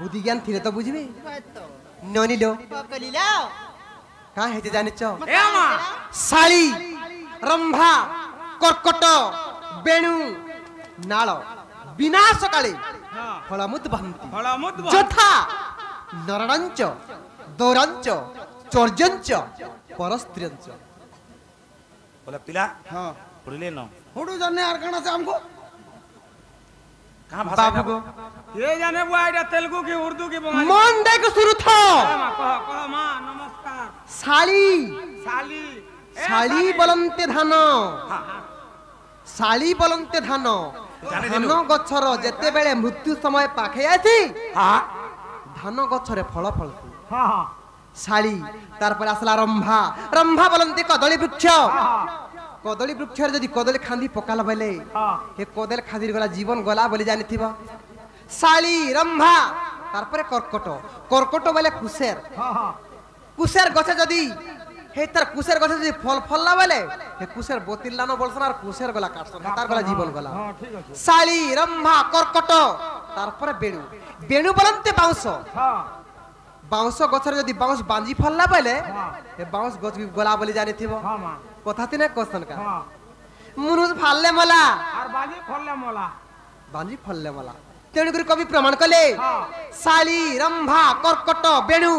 বুদ্ধি জ্ঞান থিলে তো বুঝবে? ননিল কাঁ হেতে জানিছ? শাড়ি রম্ভা কর্কট বেণু নাল বিনাশকালে ফলামুদ বাহন্তি যথা নরণঞ্চ দৌরাঞ্চ চর্যঞ্চ পরস্ত্রঞ্চ বলে পিলা হ্যাঁ হুডু জানে আর কানা সে আমকো বাবু গো। কে জানে বুয়া এটা তেলুগু কি উর্দু কি বাঙালি? মন দেখো শুরু থ মা কহ কহ ধান। গছর যেতেবেলে মৃত্যু সময় পাখে আছে ধান গছরে ফল ফল শাড়ি তারপরে আসলা রম্ভা রম্ভা বলতে কদলী বৃক্ষ কদলী বৃক্ষরে যদি কদলী খাঁদি পকাল বলে হে কদল খাঁদি গলা জীবন গলা বলে জানি শালি রম্ভা তারপরে কর্কট কর্কট বলে কুশের কুশের গছে যদি হে তার কুশের গছে যদি ফল ফল না বলে হে কুশের বতিল্লানো বলছেন আর কুশের গলা কাটছেন তার গলা জীবন গলা শালি রম্ভা কর্কট তারপরে বেণু বেণু বলন্তে বাউঁশ বাউঁশ গছরে যদি বাউঁশ ফল না বলে হে বাউঁশ গছ গলা বলে জানিথিব কথা তিনে কোশ্চেন কা হ্যাঁ। মুনুজ ফাললে মলা। আর বাজি ফললে মলা। বাজি ফললে মলা। তেণু করে কবি প্রমাণ কলে। হ্যাঁ। শালি রম্ভা কর্কট বেণু।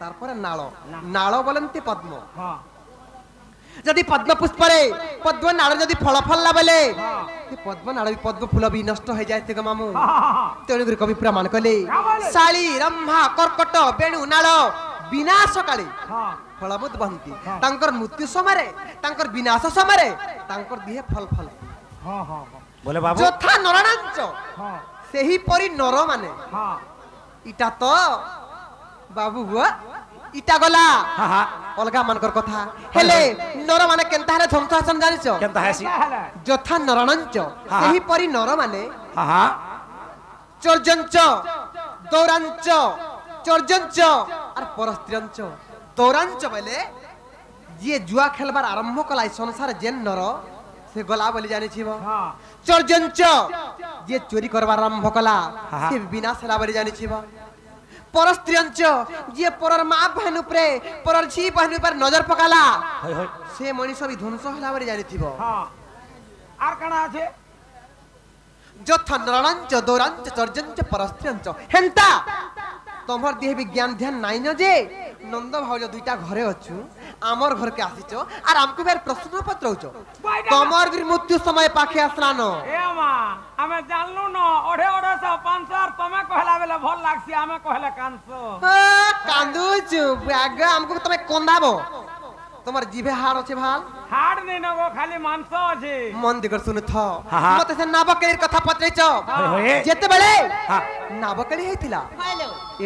তারপরে নাল নাল বলন্তি পদ্ম। হ্যাঁ। যদি পদ্ম পুষ্পরে পদ্ম নাল যদি ফল ফললা বলে পদ্ম নাল পদ্ম ফুল বি নষ্ট হয়ে যায় থেকে মামু। তেণু করে কবি প্রমাণ কলে। শালি রম্ভা কর্কট বেণু নাল ବିନାଶ କାଳେ হ্যাঁ ଫଳମୁଦ ବହନ୍ତି ହଁ। ତାଙ୍କର ମୃତ୍ୟୁ ସମୟରେ ତାଙ୍କର ବିନାଶ ସମୟରେ ତାଙ୍କର ଦିହେ ଫଲ ଫଲ হ্যাঁ হ্যাঁ হ্যাঁ বলে বাবু ଯଥା ନରଣାଞ୍ଚ হ্যাঁ ସେହିପରି ନର ମାନେ হ্যাঁ ଇଟା ତ ବାବୁ ହୁଅ ଇଟା ଗଲା হ্যাঁ হ্যাঁ ଅଲଗା ମାନଙ୍କର କଥା ହେଲେ ନର ମାନେ କେନ୍ତା ହେଲେ ଧ୍ୱଂସ ଆସନ ଜାଣିଛ কেনতা হাসি তাহলে ଯଥା ନରଣାଞ୍ଚ ହଁ। ସେହିପରି ନର ମାନେ হ্যাঁ হ্যাঁ চর্যঞ্চ দৌরাঞ্চ আচার্যাঞ্চ আর পরস্ত্রাঞ্চ দৌরাঞ্চ বেলে যে জুয়া খেলবার আরম্ভ কলা সংসার যে নর সে গলা বলে জানিছিব। হ্যাঁ। চর্যঞ্চ যে চোরি করবার আরম্ভ কলা হ্যাঁ, হ্যাঁ। সে বিনাশ হেলা বলে জানিছিব। পরস্ত্রঞ্চ যে পরর মা বহন উপরে পরর ঝি বহন উপরে নজর পকালা সে মনিষ বি ধ্বংস হেলা বলে জানিথিব আর কানা আছে? যথা নরাঞ্চ দৌরাঞ্চ চর্যঞ্চ পরস্ত্রঞ্চ হেন্তা? তোমার দেহে বি জ্ঞান ধ্যান নাই না যে? নন্দ ভাউজ দুইটা ঘরে অছু আমার ঘরকে আসিছ আর আমকে বের প্রশ্ন পত্র হচ্ছ তোমার বীর মৃত্যু সময় পাখে আসলানো এ মা আমি জানলু ন ওড়ে সব পাঁচশো আর তুমি কহলা বেলে ভালো লাগছি আমি কহলে কানছো। কান্দুছ আগে আমকে তুমি কন্দাব তোমার জিভে হাড় আছে ভালো? হাড় নেই না ও খালি মাংস আছে। মন দিকে শুনুথ মতে সে নাবকেলির কথা পচাইছ? যেতেবেলে? নাবকেলি হইতিলা?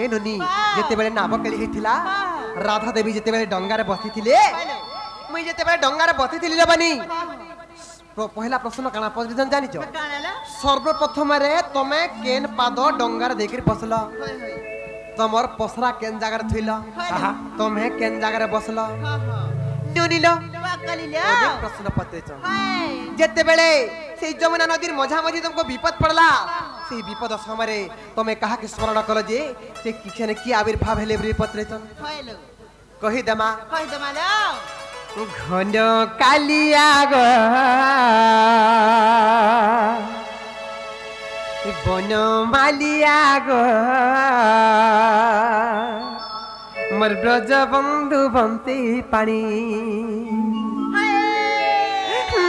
এ ননি যেতে যেতেবেলে নাবকেলি হইতিলা? রাধা দেবী যেতে বেলে ডঙ্গারে বসিছিলে মই যেতে বেলে ডঙ্গারে বসিছিলি লবানি পহিলা প্রশ্ন কানা পজিশন জানিছ? সর্বপ্রথমে তুমি কেন পাদ ডঙ্গারে দেখি বসল তোমার পসরা কেন জায়গায় থইল তুমি কেন জায়গায় বসল ପ୍ରଶ୍ନ ପତ୍ରିଚ ଯେତେବେଳେ সেই যমুনা নদীর মঝামঝি তোমাকে বিপদ পড়লা সেই বিপদ সময়ে তুমি কাহাকে স্মরণ কল যে সে কিখানে কি আবির্ভাব হেলে বিপদরে চন কহি দেমা কহি দেমা ঘন কালিয়া গ বন মালিয়া গ মোর ব্রজ বন্ধু বন্তি পানি।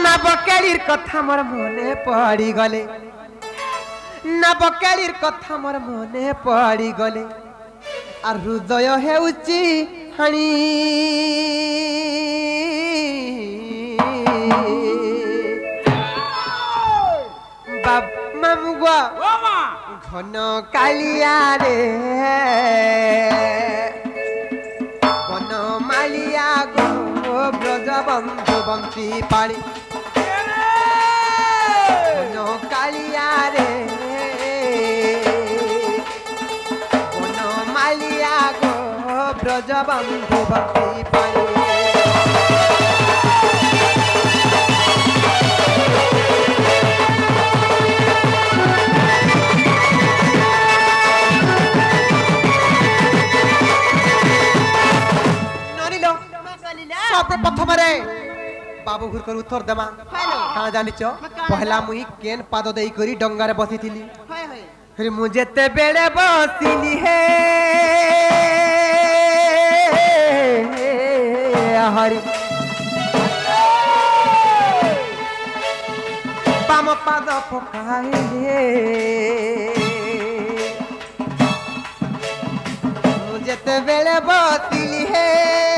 নবকেলির কথা মোর মনে পড়ি গলে। নবকেলির কথা মোর মনে পড়ি গলে। আর হৃদয় হেউচি হানি। মামু ঘন কালিয়া রে গো ব্রজবন্ধু বন্ধু পাড়ি। কালিয়া রে বন মালিয়া গো ব্রজবন্ধু বন্ধু পাড়ি। ପ୍ରଥମରେ ବାବୁ ଘୁରକର ଉତ୍ତର ଦେମା କାଣା ଜାଣିଛ ପହିଲା ମୁଇଁ କେନ୍ ପାଦ ଦେଇକରି ଡଙ୍ଗାରେ ବସିଥିଲି ମୁଁ ଯେତେବେଳେ ବସିଲି ହେ ହରି ବାମ ପାଦ ପକାଇଲେ ମୁଁ ଯେତେବେଳେ ବସିଲି ହେ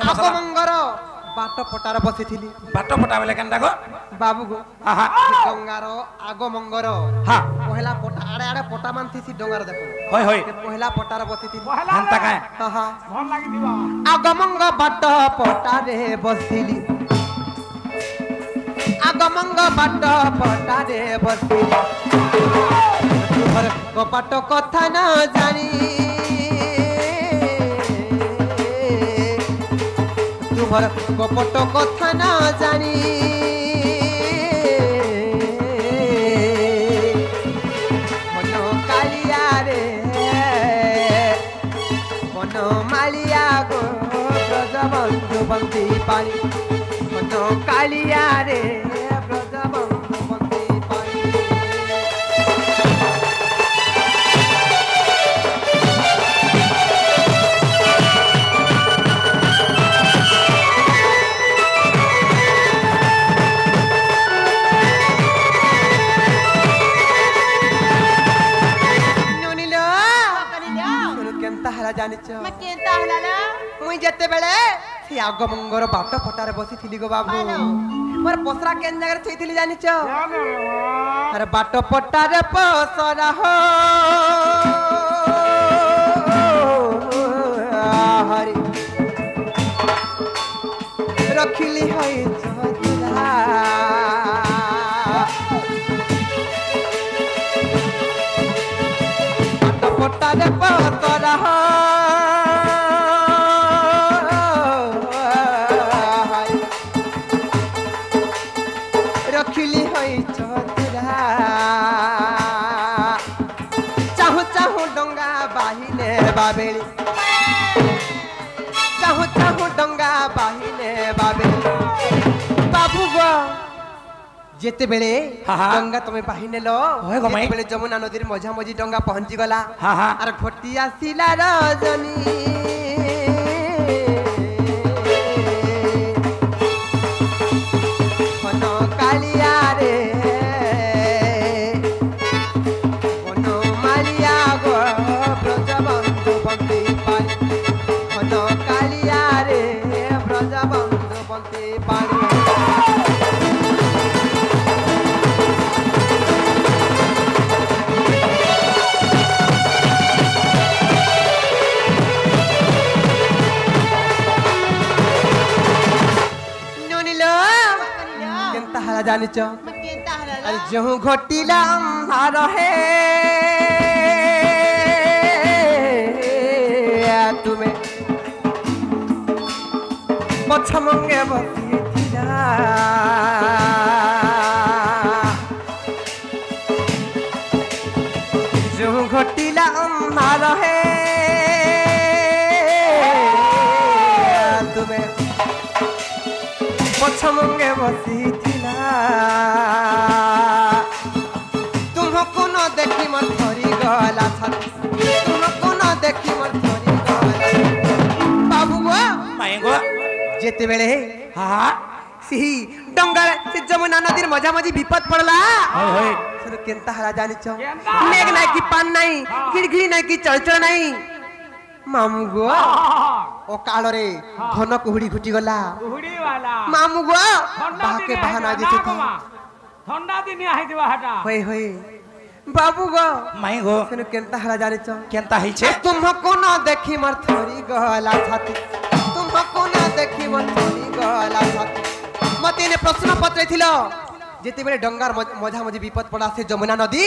ନାଗମଙ୍ଗର ବାଟ ପଟାରେ ବସିଥିଲି ବାଟ ପଟା ବେଲେ କେନ୍ତା ଗো ବାବୁ ଗୋ ଆହା ଡଙ୍ଗାର ଆଗ ମଙ୍ଗର ହଁ ପହିଲା ପଟା ଆଡେ ଆଡେ ପଟା ମାନ ଥିସି ଡଙ୍ଗାର ଦେଖ ହଇ ହଇ ସେ ପହିଲା ପଟାରେ ବସିଥିଲି ପହଲା ହେନ୍ତା କାଏ ହଁ ହଁ ଭଲ ଲାଗିଥିବ আগমঙ্গ বাট পটারে বসিলি আগমঙ্গ বাট পটারে বসিলি তোমার কপাট কথা না জানি। তোমার কপট কথা না জানি। মালিয়া গো, ব্রজবন্ধু বন্দি পানি। মন কালিয়া রে মুই যেতবেলে সে আগমঙ্গর বাট ফটারে বসিছিলি গো বাবু। মোর পসরা কেন জায়গায় থইছিলি জানিছ? আরে বাট পটারে পসরা হো। হরি রখিলি হয় চতরা বাট পটারে পসরা যেতেবেলে হা হা। ডঙ্গা তুমি বাহিনে লো হয় গো মাই। যেতেবেলে যমুনা নদীর মঝা মঝি জানিছ আরে যৌ ঘটিলাম হার হে তুমি পছ মঙ্গে বসিছিলা যৌ ঘটিলাম হার হে তুমি পছ মঙ্গে বসি ସେତେବେଳେ ହା ସେହି ଡଙ୍ଗା ସେ ଯମୁନା ନଦୀରେ ମଝା ମଝି ବିପଦ ପଡଲା ସେଠୁ କେନ୍ତା ହେଲା ଜାଣିଛ ମେଘ ନାଇଁ କି ପାନ ନାଇଁ ଘିଡ଼ଘିଡ଼ି ନାଇଁ କି ଚଳଚଳ ନାଇଁ ମାମୁଗୋ ଅକାଳରେ ଧନ କୁହୁଡି ଘୁଟି ଗଲା ମାମୁଗୋ ବାହାକେ ବାହା ନାଇଁ ଯେତେ ଥଣ୍ଡା ଦିନିଆ ହେଇଥିବା ହେଟା ହୋଇ ହୋଇ बाबू गो माई गो सुनो केंता हरा जा रे केंता हिचे तुम को ना देखी मर थोरी गला छाती মতো এনে প্রশ্ন পচাইছিল যেতবে ডঙ্গার মঝা মঝি বিপদ পড়া সে যমুনা নদী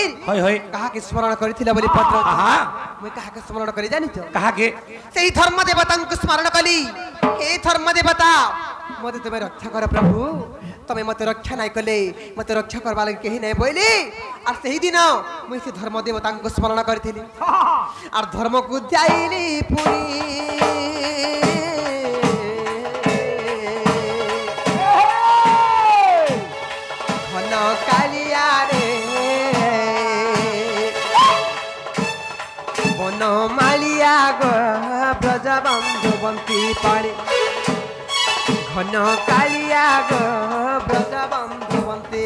কাহাকে স্মরণ করেছিল বলে পত্র মুই কাহাকে স্মরণ করি জানিছ কাহাকে সেই ধর্ম দেবতাঙ্কু স্মরণ কলি এই ধর্ম দেবতা মতে তুমি রক্ষা কর প্রভু তুমি মতে রক্ষা নাই কলে মতে রক্ষা করবা লাগি কেহি নাই বইলি আর সেই দিন মুই সে ধর্ম দেবতাঙ্কু স্মরণ করিଥିଲି আর ধর্মকু যাইলি পুরী মালিয়া গো পাড়ে। ঘন কালিয়া গো ব্রজবন্ধু বন্তি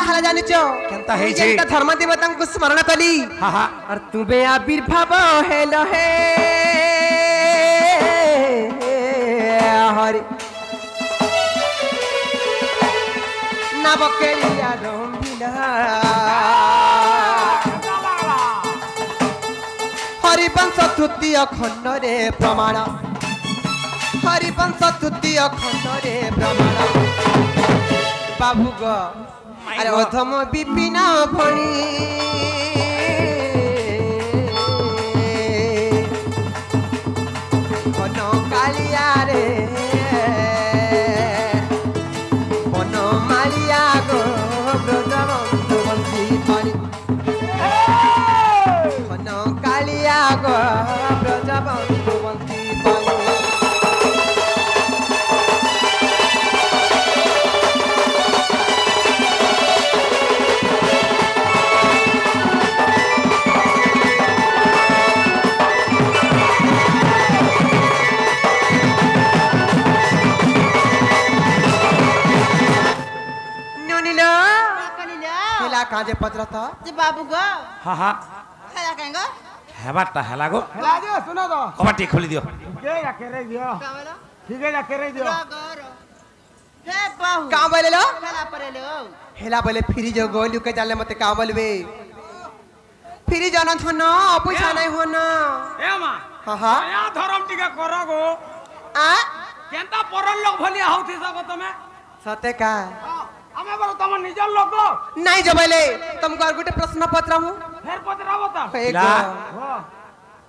ಅಂತ ಹಲಜಾನಿಚೋ ಕೆಂತ ಹೇಜಿ ಅಂತ ಧರ್ಮ ದೇವತಂಗು ಸ್ಮರಣ ಕಲಿ ಹಾ ಅರ್ ತುಬೆ ಆವಿರ್ಭಾವ ಹೇಲೋ ಹೇ ಹರಿ ನವಕೆರಿಯ ಡೊಂಬಿಲ হরিবংশ তৃতীয় খণ্ডরে প্রমাণ হরিবংশ তৃতীয় খণ্ডরে প্রমাণ বাবু গ আরে অধম বিপিন ভণি বন কালিয়ারে বন जे पत्र था जे बाबू गो। हाँ हाँ। हेला केंगो हेबाटा हेला गो। हेला दियो सुनो तो। दो कबाटी खोली दियो। के रखे रे दियो। का बोलो? ठीक है रखे रे दियो। हे बाहू का बोले लो। हेला परे लो। हेला बोले फिरी जो गोलू के जाले मते का बोलबे। फिरी जाना था ना अपुछा नहीं होना ए माँ। हाँ हाँ। या धर्म टिका करो गो। आ? केंता परल लोग भलिया होथि सब तमे? सते का? हाँ। ଆମେ ବର ତମ ନିଜର ଲୋକ ନାଇଁ ଯେ ବୋଇଲେ ତମକୁ ଆଉ ଗୋଟେ ପ୍ରଶ୍ନ ପଚରାମୁ ଫେର ପଚରାବ ତ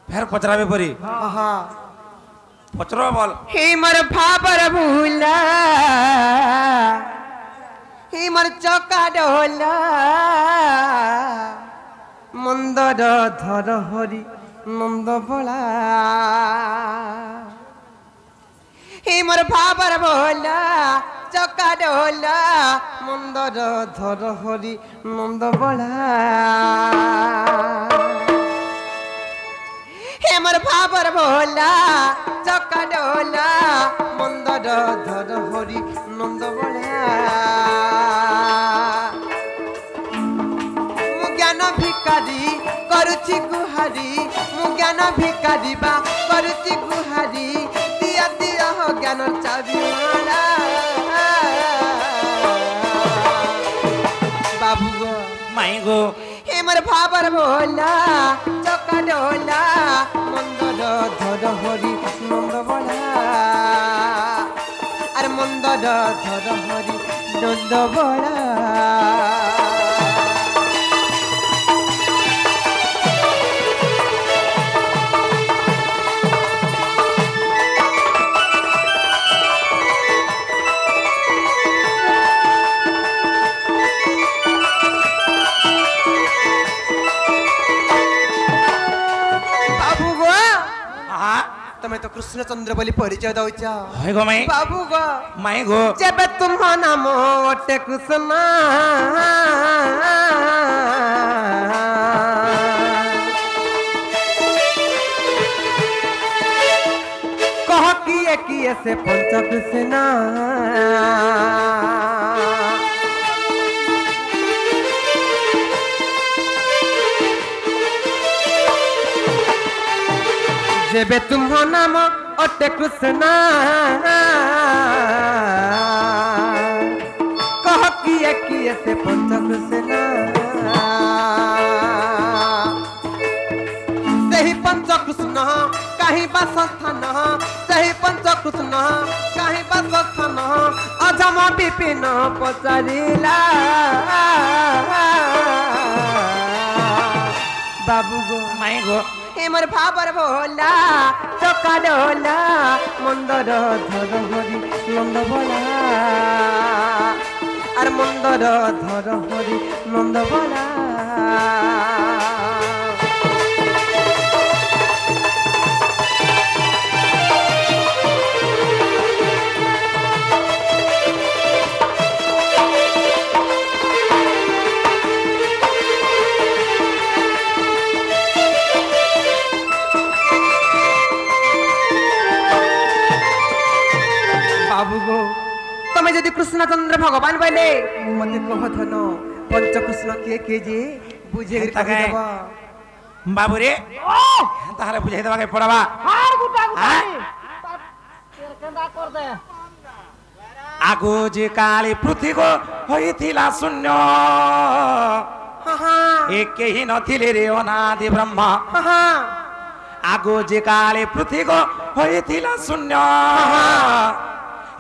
ଫେର ପଚରାବେ ପରି ହଁ ପଚର ବଲ ହେ ମୋର ଭାବର ଭୁଲା ହେ ମୋର ଚକା ଡୋଲା ମନ୍ଦର ଧର ହରି ନନ୍ଦ ବଳା ହେ ମୋର ଭାବର ଭୋଲା চকার হলা মন্দর ধর হরি নন্দ বড়া আমার ভাবর ভোলা, চকা ডোলা, মন্দর ধর হরি নন্দ বড়া জ্ঞান ভিকারি করুছি গুহারি মু জ্ঞান ভিকারি বা করুছি গুহারি দিয়া দিয়া জ্ঞান চাবি গো। হে মোর ভাবর ভোলা, চকা ডোলা, মন্দ ধর হরি নন্দ আর মন্দ ধর হরি নন্দ বলা। কৃষ্ণচন্দ্র বলি পরিচয় দৌছ হয় গো মাই বাবু গো মাই গো যেবে তুম নাম অটে কৃষ্ণ কহ কিয়ে কিয়ে সে পঞ্চ কৃষ্ণ যেবে তুম্ভ अट कृष्णा कह किए किए से पंच कृष्णा सही पंच कृष्णा कहीं बस स्थान सही पंच कृष्णा कहीं बस स्थान अजम विपिन पचारिला। बाबू गो। माई गो গো এমর ভাবর ভোলা চকা ডোলা, মন্দর ধর হরি নন্দ ভোলা। আর মন্দর ধর হরি নন্দ বলা যদি কৃষ্ণচন্দ্র ভগবান বলে মতে কহ ধন পঞ্চকৃষ্ণ কে কে যে বুঝে হ্যাঁ, বাবুরে তাহলে বুঝাই দেওয়া পড়াবা। হ্যাঁ? আগো যে কালে পৃথিব হইথিলা শূন্য। কেহি নথিলে রে অনাদি ব্রহ্মা। আগো যে কালে পৃথিব হইথিলা শূন্য।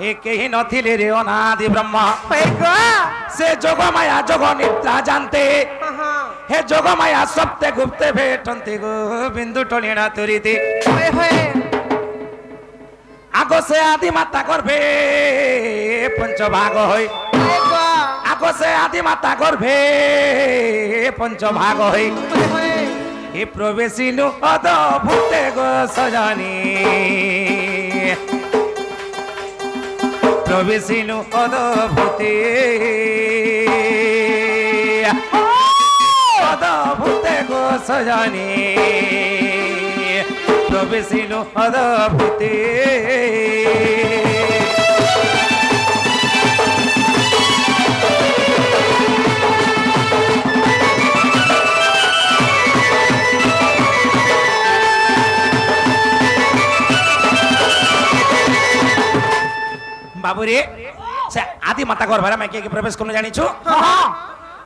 ଏ କେହି ନଥିଲେ ରେ ଅନାଦି ବ୍ରହ୍ମ ସେ ଯୋଗମାୟା ଯୋଗ ନିଦ୍ରା ଜାଣତେ ହେ ଯୋଗମାୟା ସତ୍ୟ ଗୁପ୍ତେ ଭେଟନ୍ତି ବିନ୍ଦୁ ଟଳିଣା ତୁରିତି ଆଗ ସେ ଆଦି ମାତା ଗର୍ଭେ ପଞ୍ଚ ଭାଗ ହୋଇ ଆଗ ସେ ଆଦି ମାତା ଗର୍ଭେ ପଞ୍ଚ ଭାଗ ହୋଇ ଏ ପ୍ରବେଶିନୁ ଅଦ ଭୂତେ ଗୋ ସଜାନୀ প্রবেশিনু অদভূতে অদভূতে গো সজনী প্রবেশিনু অদভূতে বাবুরে সে আদি মাতা গর্ভরে আমি কে কে প্রবেশ করুন জানিছু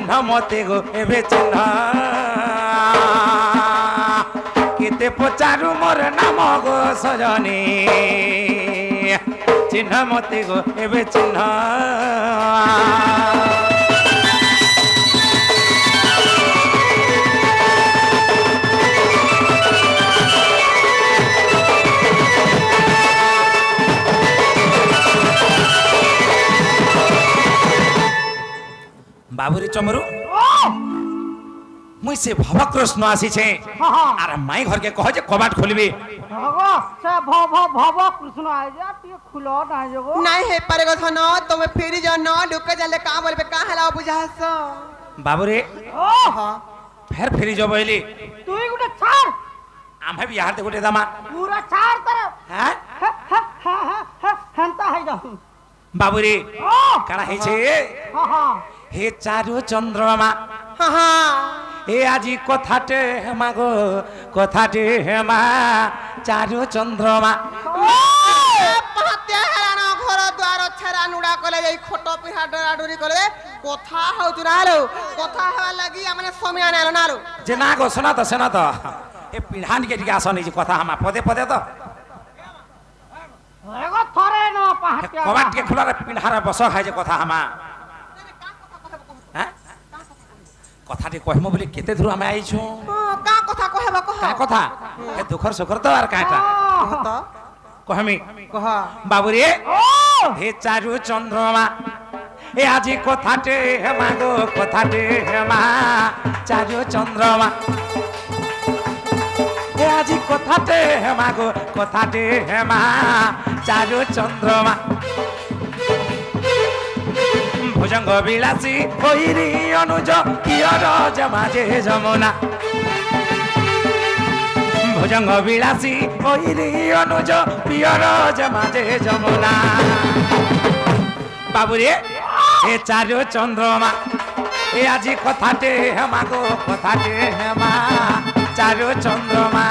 चिन्ह मतेको एभे चिन्ह किते पुचारु मोर नाम गो सजनी। चिन्ह मतेको एभे चिन्ह বাবুরে চমরু মুই সে ভবকৃষ্ণ আসিছে আর মাই ঘরকে কহ যে কবাট খুলবি সে ভব ভবকৃষ্ণ আইজা টিকে খুল না জগো নাই হে পারে গো ধন তুমি ফিরি যাও ন ঢুকে জালে কা বলবে কা হেলা বুঝাস বাবুরে ফের ফিরি যাও বইলি তুই গুটে ছাড় আমি বিহার তে গুটে দামা পুরা ছাড় তার হ্যাঁ হ্যাঁ হ্যাঁ হ্যাঁ হ্যাঁ হ্যাঁ হ্যাঁ হয়েছে? হা হা। হে চারু চন্দ্রমা हाँ हाँ এ আজি কথাটে হেমা গো কথাটে হেমা চারু চন্দ্রমা। দ্বার ছেড়া নুড়া কলে যাই খট পিহা ডরা ডরি কলে কথা হউতু নালো কথা হওয়ার লাগি মানে সময় আনালো নালো যে না গো শোনা তো শোনা তো এ পিঢ়ানকে টিকে আস নিজে কথা হামা পদে পদে তো। এগো থরে ন পাহাটিয়া কবাট টিকে খোলারে পিঢ়ারে বস খাই যে কথা হামা। হ্যাঁ? কথাটি কহিম বলি কেতে দূর আমি আইছু? কা কথা কহেব কহ। কা কথা? এ দুঃখর সুখর তো আর কাটা। তো। কহমি কহ। বাবুরে ও। হে চারু চন্দ্রমা এ আজি কথাটে হেমা গো কথাটে হেমা চারু চন্দ্রমা। এ আজি কথাটে হেমা গো কথাটে হেমা চারু চন্দ্রমা। ভুজঙ্গ বিলাসী হৈরি অনুজ, কিয়র জমাজে যমুনা। ভুজঙ্গ বিলাসী হৈরি অনুজ পিয়র জমাজে যমুনা। বাবুরে, এ চারু চন্দ্রমা, এ আজি কথাটে হেমা গো কথাটে হেমা চারু চন্দ্রমা।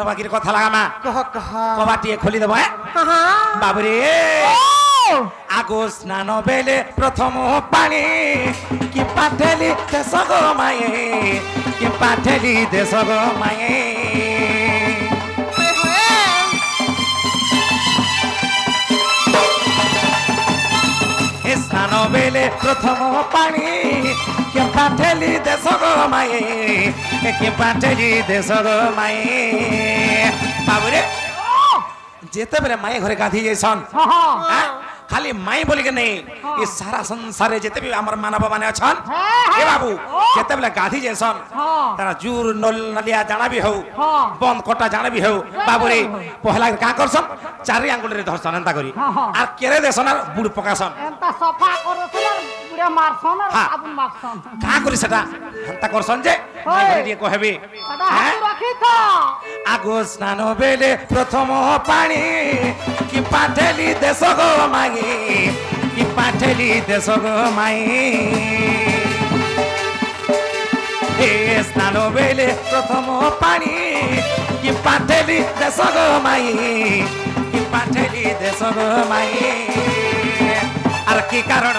নবাগির কথা লাগা মা। কহ কহ। কবা টিকে খুলি দেব হ্যাঁ? বাবুরে। আগো স্নান বেলে প্রথম পানি। কি পাঠেলি দেশ গো মায়ে? কি পাঠেলি দেশ গো মায়ে? স্নান বেলে প্রথম পানি। কে পাঠেলি দেশ এ কে পাঠেলি দেশ গো মায়ে? বাবুরে যেতেবেলে মায়ে ঘরে গাধি যাইছন হ্যাঁ? খালি মাই বলিকে নেই এ সারা সংসারে যেতে বি আমার মানব মানে অছন এ বাবু যেতেবেলে গাধি যাইছন তারা জুর নল নলিয়া জানাবি হও বন্ধ কটা জানাবি হও বাবুরে পহলা কা করছন? চারি আঙ্গুলের ধরছন এন্তা করি। আর কেরে দেছন আর বুড় পকাছন এন্তা সফা করছন পুরে মারছন আর হ্যাঁ। সাবুন মারছন কা করি সেটা? হেন্তা করছন যে? মাই ঘরে দিয়ে কহেবি। হ্যাঁ? আগো স্নান বেলে প্রথম পানি কি পাঠেলি দেশ গো মাই? কি পাঠেলি দেশ গো মাই? হে স্নান বেলে প্রথম পানি কি পাঠেলি দেশ গো মাই? কি পাঠেলি দেশ গো মাই? আর কি কারণ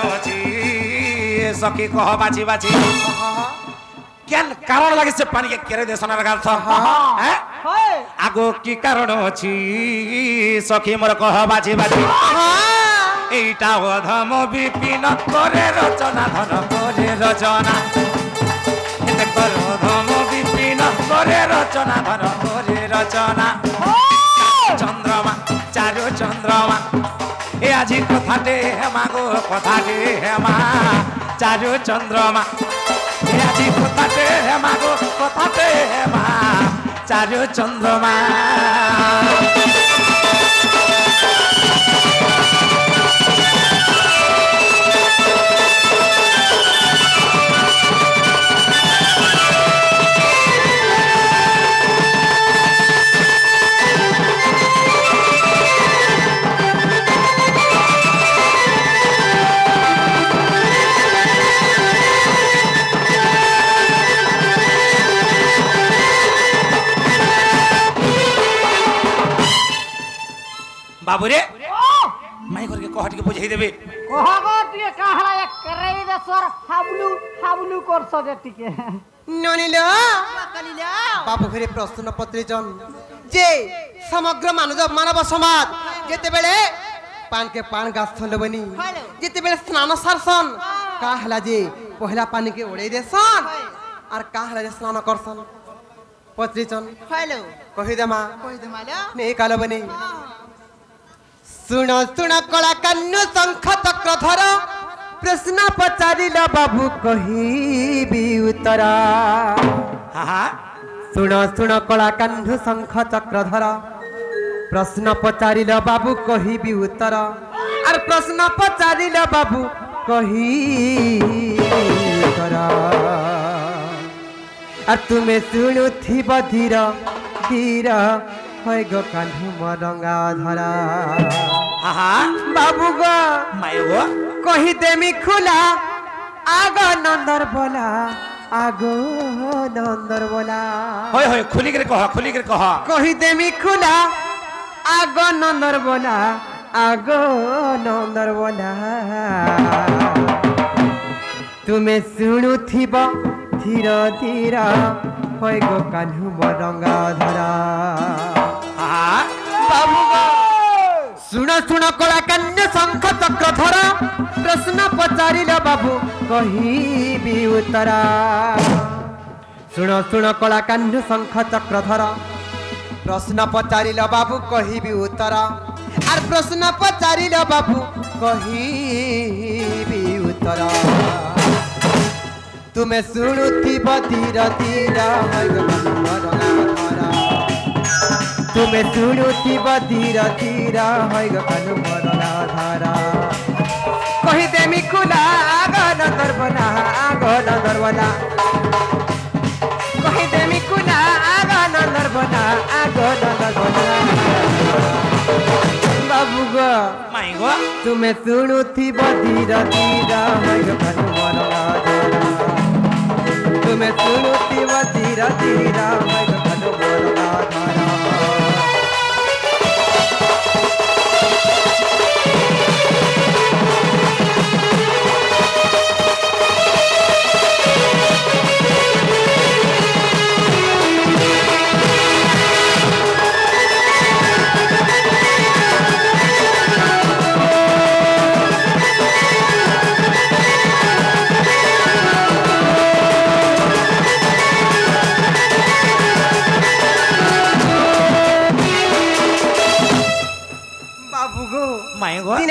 হে সখী কহ বাঁচি বাঁচি কেন কারণ লাগিছে পানি কেড়ে দে সোনার গাছ হ্যাঁ।, হ্যাঁ? আগো কি কারণ অছি সখী মোর কহ বাঁচি বাঁচি হ্যাঁ। এইটা অধম বিপিন করে রচনা ধন করে রচনা। অধম বিপিন করে রচনা ধন করে রচনা। আজি কথাতে হেমা গো, কথাটে হেমা চারু চন্দ্রমা আজি কথাতে হেমা গো, কথাটে হেমা চারু চন্দ্রমা। বাবুরে। মাই ঘরকে কহ ଟିକେ বুঝাই দেবে। কহগ টিকে কাহলা এক করাই দে সর হাবলু হাবলু করছ যে টিকে। ননিল বাবু ঘরে প্রশ্ন পত্রিছন যে সমগ্র মানব মানব সমাজ যেতেবেলে পানকে পান গাছ থলবনি। যেতেবেলে স্নান সারসন কা হলা যে পহলা পানিকে ওড়াই দেসন আর কা হলা যে স্নান করসন। পত্রিছন হ্যালো কহি দে মা কই নে কালবনি। ଶୁଣ ଶୁଣ କଳା କାନ୍ୟ ଶଙ୍ଖ ଚକ୍ର ଧର ପ୍ରଶ୍ନ ପଚାରିଲ ବାବୁ କହିବି ଉତ୍ତର হা হা ଶୁଣ ଶୁଣ କଳା କାନ୍ଧୁ ଶଙ୍ଖ ଚକ୍ର ଧର ପ୍ରଶ୍ନ ପଚାରିଲ ବାବୁ କହିବି ଉତ୍ତର ଆର ପ୍ରଶ୍ନ ପଚାରିଲ ବାବୁ କହିବି ଉତ୍ତର আর তুমি শুণুথিব ধীর ধীর হয় গো কান্ধু মরঙ্গা ধরা। বাবু গো মাই গো। কহি দেমি খোলা আগ নন্দর বলা আগ নন্দর বলা। হয় হয় খুলি করে কহ খুলি করে কহ। কহি দেমি খোলা আগ নন্দর বলা আগ নন্দর বলা। তুমি শুণুথিব ধীর ধীর হয় গো কাহ্নু মরঙ্গা ধরা। শুণ শুণ কলা কান্য শঙ্খ চক্র ধর প্রশ্ন পচারিল বাবু কহিবি উত্তর শুণ শুণ কলা কান্য শঙ্খ চক্র ধর প্রশ্ন পচারিল বাবু কহিবি উত্তর আর প্রশ্ন পচারিল বাবু কহিবি উত্তর তুমি শুণুথিব ধীর ধীর হইগ ধরা তুমি শুণুথিব ধীর ধীর হইগ কানু মরলা ধারা কহি দেমি খুলা আগ নন্দর বলা আগ নন্দর বলা কহি দেমি খুলা আগ নন্দর বলা আগ নন্দর বলা বাবু গো মাই গো তুমি শুণুথিব ধীর ধীর হইগ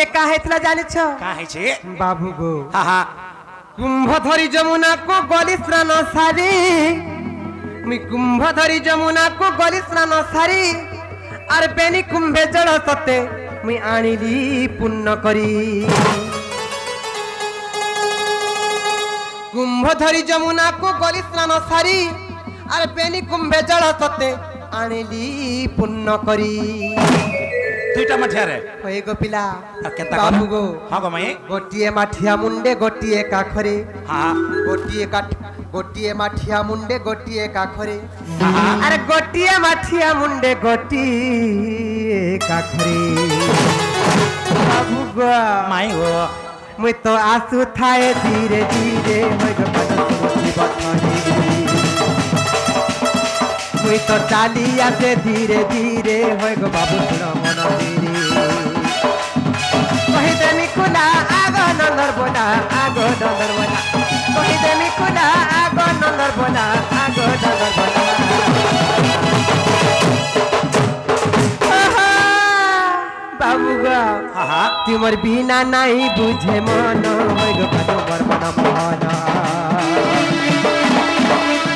ହେଲେ କାହା ହେଇଥିଲା ଜାଣିଛ କାହା ହେଇଛି ବାବୁ ଗୋ କୁମ୍ଭ ଧରି ଯମୁନାକୁ ଗଲି ସ୍ନାନ ସାରି ମୁଇଁ କୁମ୍ଭ ଧରି ଯମୁନାକୁ ଗଲି ସ୍ନାନ ସାରି আর বেনি কুম্ভে জল সতে মুই আনিলি পুণ্য করি। কুম্ভ ধরি যমুনাকু গলি স্নান সারি। আর বেনি কুম্ভে জল সতে আনিলি পুণ্য করি। দুইটা মাঠিয়ারে হয়ে গো পিলা। বাবু গো। হ্যাঁ গো মাই গোটিয়ে মাঠিয়া মুন্ডে গোটিয়ে কাখরে হ্যাঁ গোটিয়ে কাঠ গোটিয়ে মাঠিয়া মুন্ডে গোটিয়ে কাখরে আরে গোটিয়ে মাঠিয়া মুন্ডে গোটিয়ে কাখরে বাবু গো। মাই গো। মুই তো আসু থায়ে ধীরে ধীরে হয়ে গো মুই তো চালি আসে ধীরে ধীরে হয়ে গো বাবু শুনো নন্দিনী কহিদেমি আগ নন্দর বোলা আগ নন্দর বোলা কহিদেমি কুলা আগ নন্দর বোলা আগ নন্দর তোমার বিনা নাই বুঝে মন তোমার মন মন।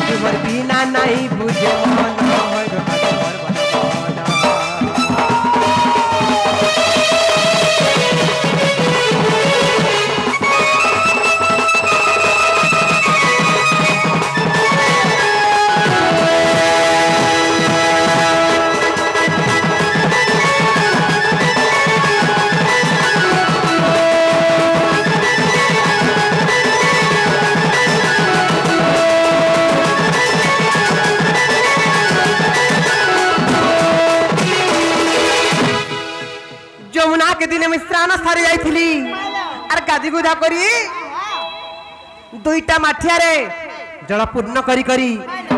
তোমার বিনা নাই বুঝে মন স্নান সারি যাইছিলি আর গাদি গুধা করি দুইটা মাঠিয়ারে জল পূর্ণ করি করি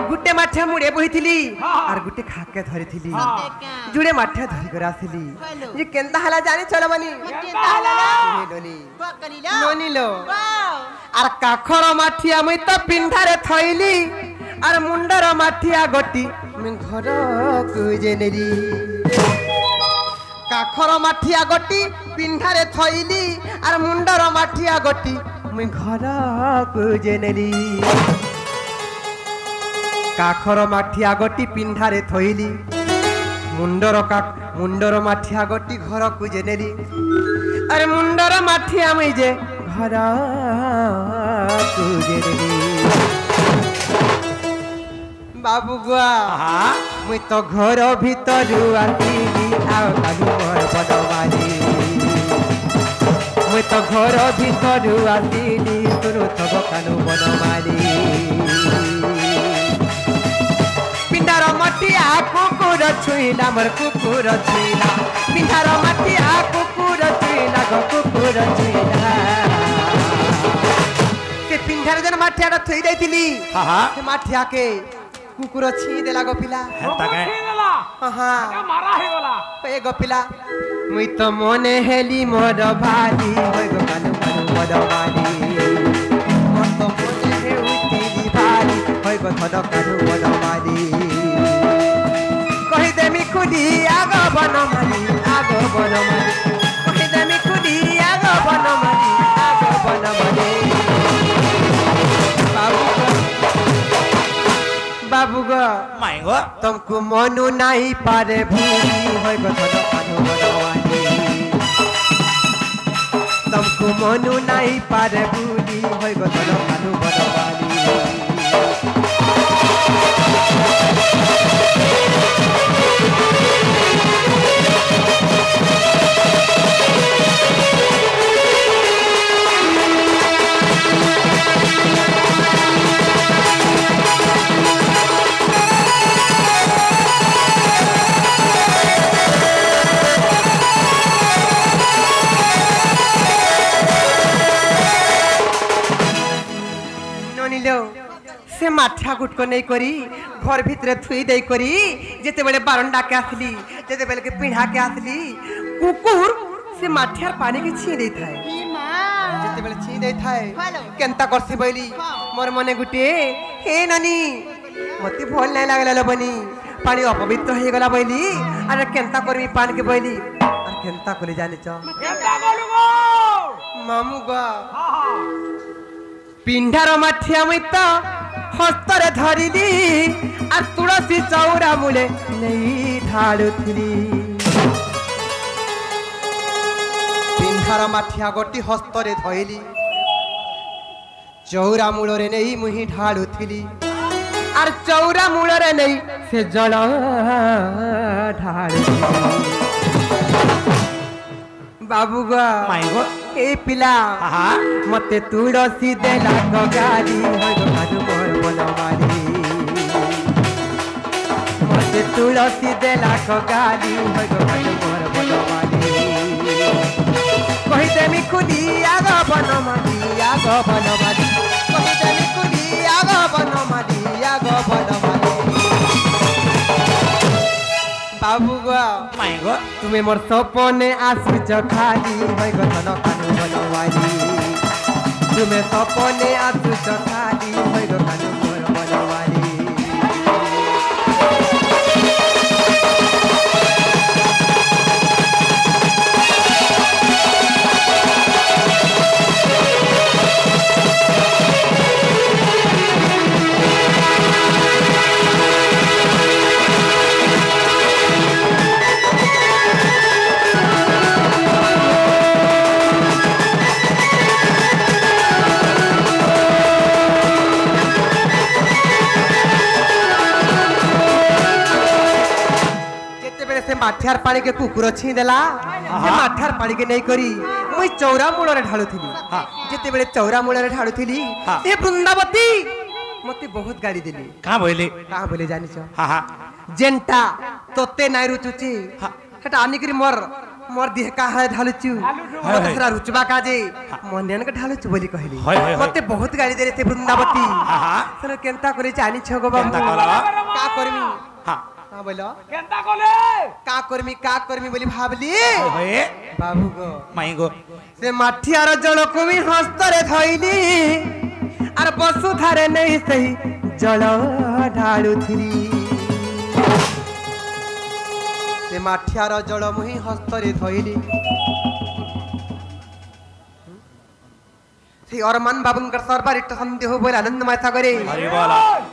গুটে মাঠিয়া মুড়ে বহিছিলি আর গুটে খাকে ধরিছিলি জুড়ে মাঠিয়া ধরি করে আসিলি যে কেনতা হেলা জানি চলবনি ননি ননিলো আর কাখর মাঠিয়া মুই তো পিন্ধারে থইলি আর মুন্ডর মাঠিয়া গটি মুই ঘরକୁ যে নেলি কাখর মাঠিয়া গটি পিন্ধারে থইলি আর মুন্ডর মাঠিয়া গটি মুই ঘরকু জেনেলি কাখর মাঠিয়া গটি পিন্ধারে থইলি মুন্ডর কাক মুন্ডর মাঠিয়া গটি ঘরকু জেনেলি আর মুন্ডর মাঠিয়া মুই যে ঘরকু জেনেলি বাবু গুয়া মুই তো ঘর ভিতর আসিলি মই তো ঘর ভিতরু আসিলি তোর থব কানু বনমালি। পিন্ধার মটিয়া কুকুর ছুইলা মোর কুকুর ছুইলা পিন্ধার মটিয়া কুকুর ছুইলা গো কুকুর ছুইলা সে পিন্ধার যেন মাঠিয়াটা থই যাইতিলি মাঠিয়াকে କୁକୁର ଛିଦେଲା ଗୋପିଲା ଏ ଗୋପିଲା ମୁଇଁ ତ ମନେ ହେଲି ମୋର ଭାରି ଗୋପାଲ ମୋର ଭାରି ମୋର ତ ମନେ ହେଉଥିଲି ଭାରି ହୋଇ ଗଥର କାରୁ ମୋର ଭାରି କହିଦେମି କୁଲି ଆଗ ବନ ମାରି ଆଗ ବନ ମାରି বাবু গো মাই গো তমকু মনু নাই পারে ভুলি হই গো ধন পানু বড়ওয়ানি তমকু মনু নাই পারে ভুলি হই গো ধন পানু বড়ওয়ানি ঠাকুটকো নেই করি ঘর ভিতরে থুই দেই করি যেতবে বারণ্ডাকে আসলি যেতবেলে কে পিঢাকে আসলি কুকুর সে মাঠিয়ার পানি কে ছিঁড়ে দেই থাকে যেতবে ছিঁড়ে দেই থাকে কেনতা করছি বইলি? মোর মনে গোটিয়ে হে নানি মতে ভল নাই লাগলা লবনি পানি অপবিত্র হয়ে গলা বইলি আর কেনতা করবি পান কে বইলি? আর কেনতা করে জানিছ? মামু গা পিন্ডার মাঠিয়া আমি তো হস্তরে ধরিলি আর তুলসী চৌরা মূলে নেই ঢাড়ুথিলি ପିନ୍ଧାର ମାଠିଆ ଗୋଟି হস্তরে ধরিলি চৌরা মূলরে নেই মুহি ଢାଳୁଥିଲି আর চৌরা মূলরে নেই সে জল ঢাড়ি বাবু গা এই পিলা মতে তুলসী দেলা গাড়ি মোর মতে তুলসী দেলা গালি হইল কাজু মোর বনমালি। কহিদেমি খুলি আগ বনমালি আগ বনমালি। কহিদেমি খুলি আগ বনমালি আগ বনমালি। বাবু গা মাই গো। তুমি মোর সপনে আসুছ খালি হয়ে গঠন কানু বনবালি তুমি সপনে আসুছ খালি হয়ে কানু ଯେତେବେଳେ ସେ ମାଠିଆର ପାଣିକେ କୁକୁର ଛିଁ ଦେଲା ସେ ମାଠିଆର ପାଣିକେ ନେଇକରି ମୁଇଁ ଚଉରା ମୂଳରେ ଢାଳୁଥିଲି ଯେତେବେଳେ ଚଉରା ମୂଳରେ ଢାଳୁଥିଲି ହଁ। ସେ ବୃନ୍ଦାବତୀ ମତେ ବହୁତ ଗାଳି ଦେଲି কাঁ বইলে କାହା ବୋଲି ଜାଣିଛ হা হা ଯେନ୍ଟା ତତେ ନାଇଁ ରୁଚୁଛି ସେଟା ଆନିକରି ମୋର ମୋର ଦେହ କାହା ଢାଲୁଛୁ ମତେ ସେଟା ରୁଚବା କାଜେ ମନ୍ୟାନକେ ଢାଲୁଛୁ ବୋଲି କହିଲି ହଏ, ହଏ, ହଏ। ମତେ ବହୁତ ଗାଳି ଦେଲେ ସେ ବୃନ୍ଦାବତୀ আহা ସେଟା କେନ୍ତା କରି ଜାଣିଛ ଗୋ ବାବୁ কেনতা কল କା କରିମି হ্যাঁ বলো? কেনটা কলে? কা করমি কা করমি বলি ভাবলি? বাবু গো। মাই গো। সে মাঠি আর জলকুমি হস্তরে ধইলি আর বসু ধারে নেই সেই জল ঢালুথিলি সে মাঠিয়ার জল মুহি হস্তরে ধইলি සේවරමන් බබුන්කට සර්බරිට්ට සන්දහෝ බොල අනන්දමයි සගරේ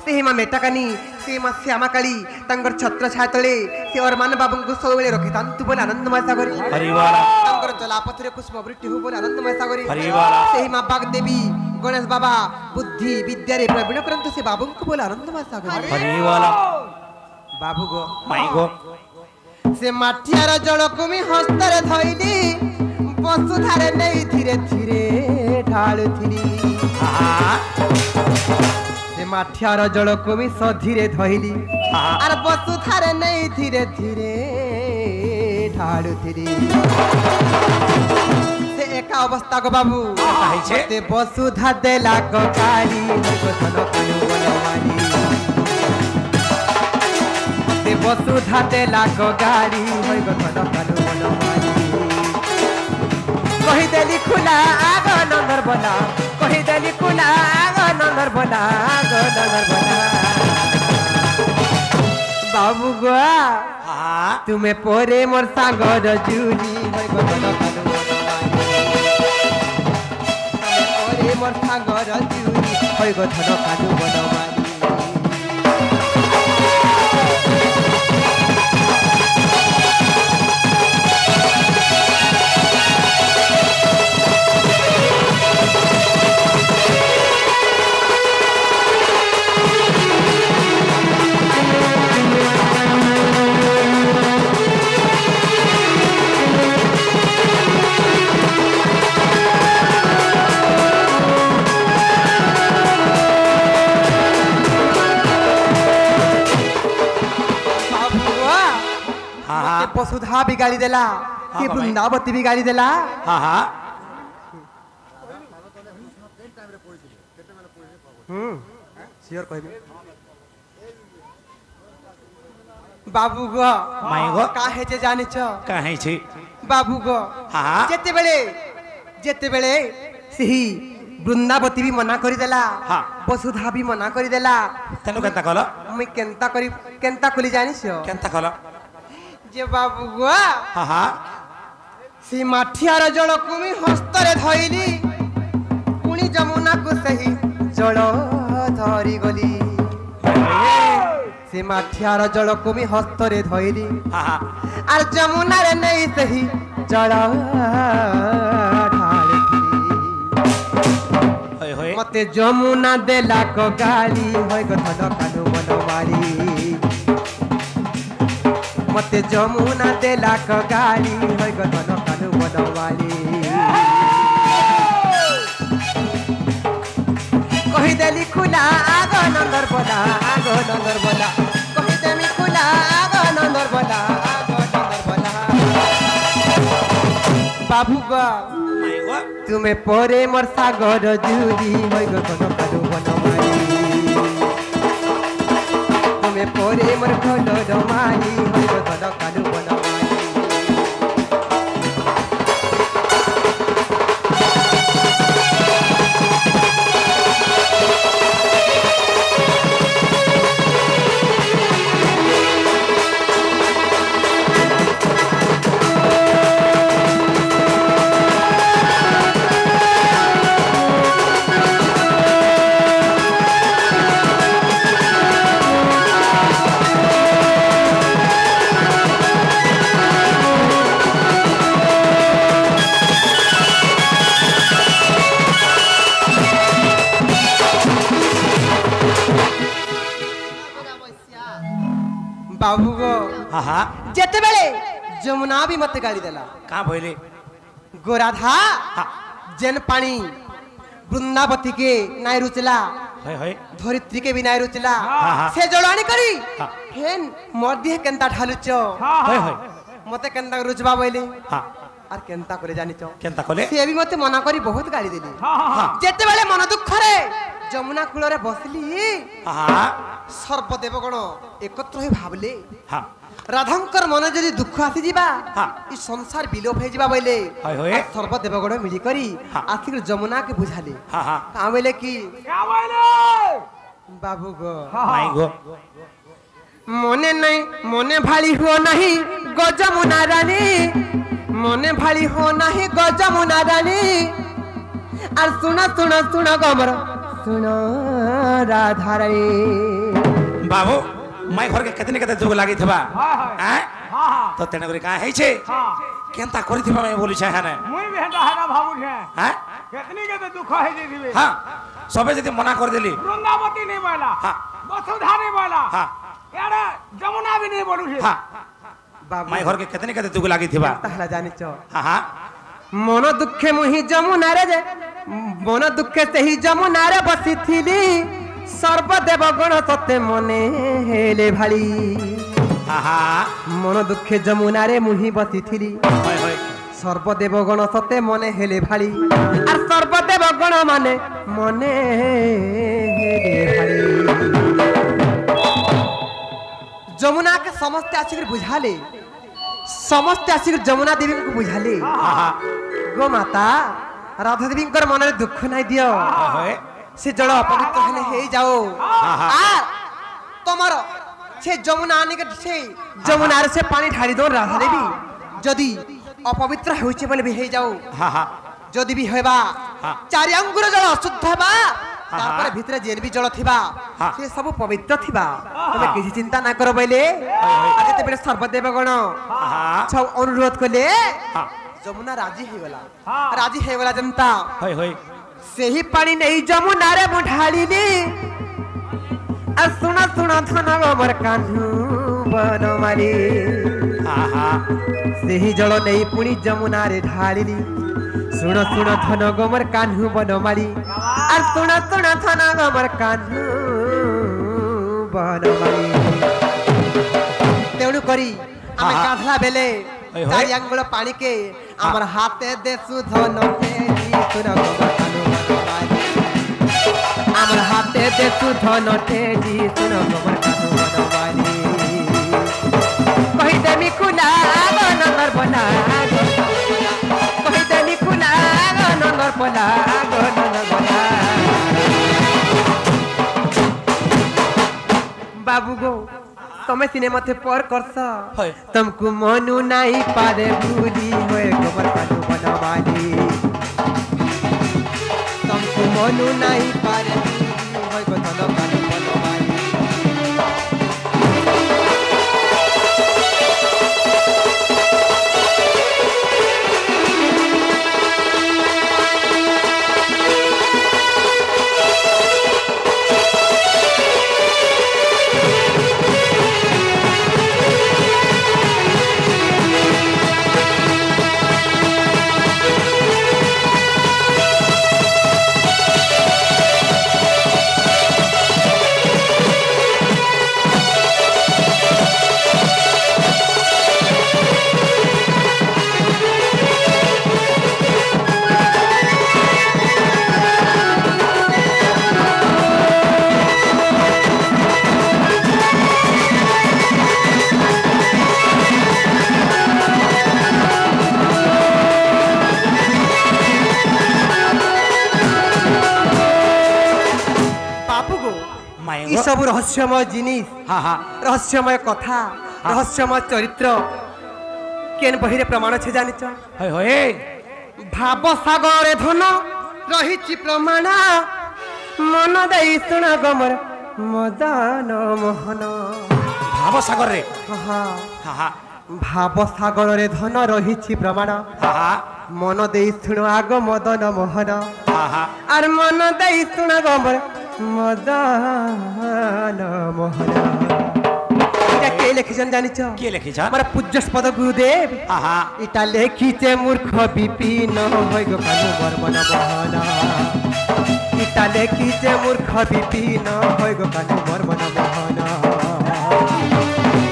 සේම මෙටකනී සේම ස්‍යමකලී තංගර චත්‍ර ඡාතලේ සේවරමන් බබුන්කු සෝවලේ රොකි තන්තු බොල අනන්දමයි සගරේ පරිවාලා තංගර ජලාපතර කුස්ම වෘට්ටි හෝ බොල අනන්දමයි සගරේ පරිවාලා සේම බග් දෙවි गणेश बाबा बुद्धि विद्या रे प्रवीण ग्रंथ से बाबू को बोला आनंदमय सागर परिवाला बाबू गो माई गो से माठियार जलकुमी हस्तर धइली बसुधारे नेई धीरे धीरे ঢে ঢালুথিলি সে মাঠিয়ার জলকু মিশ ধীরে ধইলি আর বসু থারে নেই ধীরে ধীরে ঢালুথিলি সে একা অবস্থা গো বাবু সে বসুধা দেলা গো কালি নিবন্ধন কালু বলমানি সে বসুধা দেলা গো গাড়ি হই গো কালু বলমানি কহিদেলি খোলা আগ নন্দর বলা কহিদেলি খোলা আগ নন্দর বলা আগ নন্দর বলা। বাবু গোয়া হা তুমি পরে মোর সাগর জুলি পরে মোর সাগর জুলি হই গঠন কানু বসুধা ಹಾ ಬಿಗಾಡಿದೆಲ್ಲ ಈ ಬೃಂದಾವತಿ ಬಿಗಾಡಿದೆಲ್ಲ ಹಾ ಹಾ হুম সিওর বাবু গো জানিছ? বাবু গো হ্যাঁ বৃন্দাবতী মনা করি দেলা বসুধা বি মনা করি দেলা তেনু কল মুই কেনতা কলি জানিছ? কেনতা কল ଯେ ବାବୁ ଗୁଆ ସେ ମାଠିଆର ଜଳକୁ ମୁଁ ହସ୍ତରେ ଧଇଲି ପୁଣି ଯମୁନାକୁ ସେହି ଜଳ ଧରିଗଲି ସେ ମାଠିଆର ଜଳକୁ ମୁଁ ହସ୍ତରେ ଧଇଲି আর যমুনার নেই সেই জল মতে যমুনা দেলা গালি হয় কথা কানু বনবাড়ি মতে যমুনা দেলাক গালি হৈ গল ধন কানু বনৱালি কহি দেলি খোলা, আগ নন্দৰ বলা, আগ নন্দৰ বলা। কহি দেমি খোলা, আগ নন্দৰ বলা, আগ নন্দৰ বলা। বাবু বা তুমি পরে মোর সাগর জুড়ি হৈ গল ধন কানু বনৱালি তুমি পরে মোর ঘৰ ಯಮುನಾಭಿ ಮತ್ತೆ ಗಾಳಿದೆಲ್ಲ का भइले गोराधा जेन पानी বৃন্দাবতী কে নাই রুচলা হয় হয় ধরিত্রী কে বি নাই রুচলা ହଁ। সে জল আনি করি ହଁ। ফেন মোর দিয়ে কেনতা ঢালুচ হয় হয় মতে কেনতা রুচবা বইলে হ্যাঁ আর কেনতা করে জানিছ কেনতা কলে সে বি মতে মনা করি বহুত গালি দিলি যেতেবেলে মন দুঃখরে যমুনা কূলরে বসলি হ্যাঁ সর্বদেবগণ একত্র হয়ে ভাবলে হ্যাঁ রাধাঙ্কর মনে যদি দুঃখ আসি যা এই সংসার বিলোপ হয়ে যা বলে সর্বদেবগণ মিলি করি আসিক যমুনাকে বুঝালে কা বলে কি বাবু গো মনে নাই মনে ভালি হো না গজমুনা রানী মনে ভালি হো না গজমুনা রানী আর শুনা শুনা শুনা গমর শুনো রাধারে বাবু माई घर के कतने कते दुख लागी थबा हैं तो तेने करे का हेछे केनता करी थबा मैं बोली छै हने मुई भी हेटा हेटा भाबु छै हैं कतने कते दुख हे जे दिबे हां सबे जति मना कर देली वृंदावती नहीं बोला हां वसुधा नहीं बोला हां एड़ा जमुना भी नहीं बोलू छै हां মাই ঘরকে কেতনি কেতে তুকু লাগি থিবা তাহলে জানিছ হা মন দুঃখে মুহি যমুনারে যে মন দুঃখে সেই যমুনারে বসিছিলি সর্বদেব গণ তত্ত্বে মনে হেলে ভালি। আহা মন দুঃখে যমুনারে মুহি বসিছিলি। সর্বদেব গণ তত্ত্বে মনে হেলে ভালি। আর সর্বদেব গণ মানে মনে হেলে ভালি। যমুনাকে সমস্তে আসিকি বুঝালে সমস্তে আসিকি যমুনা দেবীকে বুঝালে গো মাতা রাধা দেবীঙ্কর মনে দুঃখ নাই দিও সে জল পবিত্র হলে হয়ে যাও আর তোমার সে যমুনা নিকট সে যমুনার সে পানি ঢালি দৌড় রাধা দেবী যদি অপবিত্র হয়েছে বলে হয়ে যাও যদি বি হবা চারি আঙ্গুর জল অশুদ্ধ হবা তারপরে ভিতরে যে বি জল থিবা সে সব পবিত্র থিবা তুমি কিছু চিন্তা না করো বলে আজ তেবেলে সর্বদেব গণ সব অনুরোধ কলে যমুনা রাজি হয়ে গলা রাজি হয়ে গলা যেমতা হয় হয় ସେହି ପାଣି ନେଇ ଯମୁନାରେ ମୁଁ ଢାଳିଲି ଆଉ ଶୁଣ ଶୁଣ ଧନ ମୋର କାହ୍ନୁ ବନମାଲି ହଁ ହଁ ସେହି ଜଳ ନେଇ ପୁଣି ଯମୁନାରେ ଢାଳିଲି ଶୁଣ ଶୁଣ ଧନ ଗୋମର କାହ୍ନୁ ବନମାଲି ଆଉ ଶୁଣ ଶୁଣ ଧନ ଗୋମର କାହ୍ନୁ ବନମାଲି ତେଣୁ କରି ଆମେ ହଁ। ଗାଧଲା ବେଲେ ହଇ, ହଇ। ଚାରି ଆଙ୍ଗୁଳ ପାଣିକେ ଆମର ହାତେ ଦେଶୁ ଧନ ଫେରି ଶୁଣ te te tu dhono te ji suno gomar kanu bonawani kohi demi kuna gono narbona kohi demi kuna gono narbona gono narbona বাবু গো তুমি সিনেমাতে পর করছ তুমকু মনু নাই পারে ভুলি হয়ে গোবর কালু বনবালি তুমকু মনু নাই পারে সব রহস্যময় জিনিস। রহস্যময় কথা রহস্যময় চরিত্র। কেন বহিরে প্রমাণ আছে জানিছ হয় ভাব সাগরে ধন রহিছি প্রমাণ মন দেই শুণ গমর মদন মোহন ভাব সাগরে ভাব সাগরে ধন রহিছি প্রমাণ মন দেই শুণ আগ মদন মোহন আর মন দেই শুণ গমর মদন মোহন কে লিখেছেন জানিছ কে লিখিছ আমার পূজ্যস্পদ গুরুদেব হা হা এটা লেখিছে মূর্খ বিপিন হৈ গো কানু বর্মন বহন এটা লেখিছে মূর্খ বিপিন হৈ গো কানু বর্মন বহন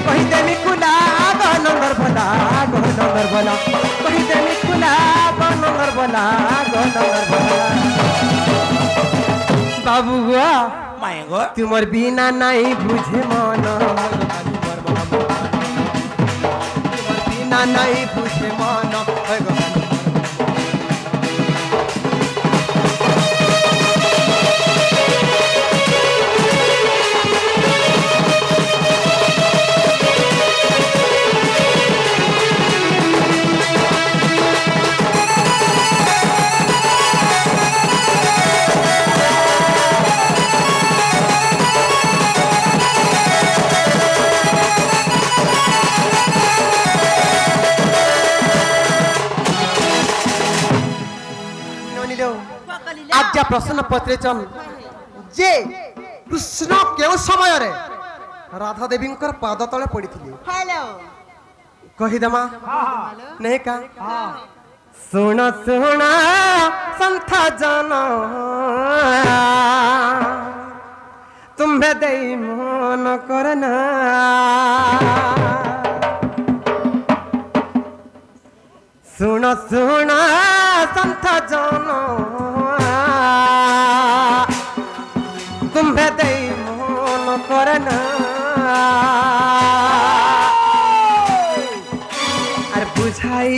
কহিদেমি কুলা গো নন্দর বলা গো নন্দর বলা কহিদেমি কুলা গো নন্দর বলা গো নন্দর বলা বাবু গো মাই গো তোমার বিনা নাই বুঝে মন তোমার বিনা যা প্রশ্ন পচারিছন যে কৃষ্ণ কেউ সময়ের রাধা দেবীঙ্কর পাদ তলে পড়িছিলি কহিদেমা নেই কা শুণ শুণ সন্থা জন। তুমে দেই মন করনা শুণ শুণ সন্থা জন। মন করনা আর বুঝাই